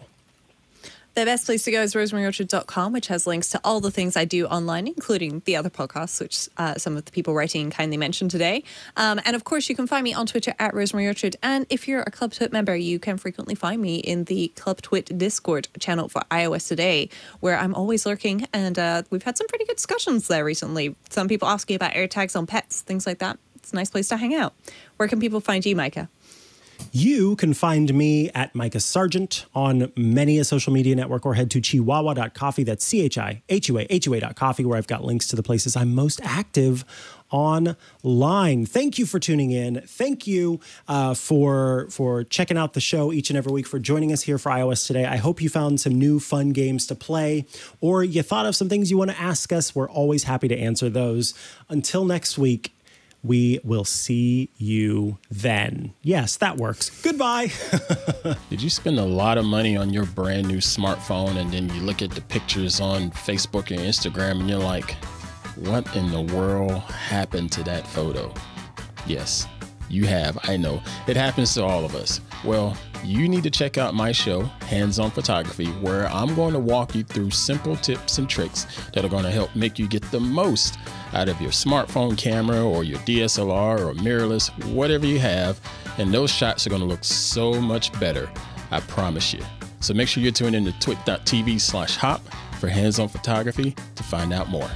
D: The best place to go is rosemaryorchard.com, which has links to all the things I do online, including the other podcasts, which uh, some of the people writing kindly mentioned today. Um, and of course, you can find me on Twitter at rosemaryorchard. And if you're a Club Twit member, you can frequently find me in the Club Twit Discord channel for iOS Today, where I'm always lurking. And uh, we've had some pretty good discussions there recently. Some people asking about AirTags on pets, things like that. It's a nice place to hang out. Where can people find you, Mikah?
A: You can find me at Mikah Sargent on many a social media network or head to chihuahua.coffee. That's C H I H U A H U A dot coffee, where I've got links to the places I'm most active online. Thank you for tuning in. Thank you uh, for for checking out the show each and every week for joining us here for iOS today. I hope you found some new fun games to play, or you thought of some things you want to ask us. We're always happy to answer those. Until next week. We will see you then. Yes, that works. Goodbye.
E: Did you spend a lot of money on your brand new smartphone and then you look at the pictures on Facebook and Instagram and you're like, what in the world happened to that photo? Yes, you have. I know. It happens to all of us. Well, you need to check out my show, Hands On Photography, where I'm going to walk you through simple tips and tricks that are going to help make you get the most out of your smartphone camera or your DSLR or mirrorless, whatever you have. And those shots are going to look so much better. I promise you. So make sure you're tuning in to twit.tv slash hop for hands on photography to find out more.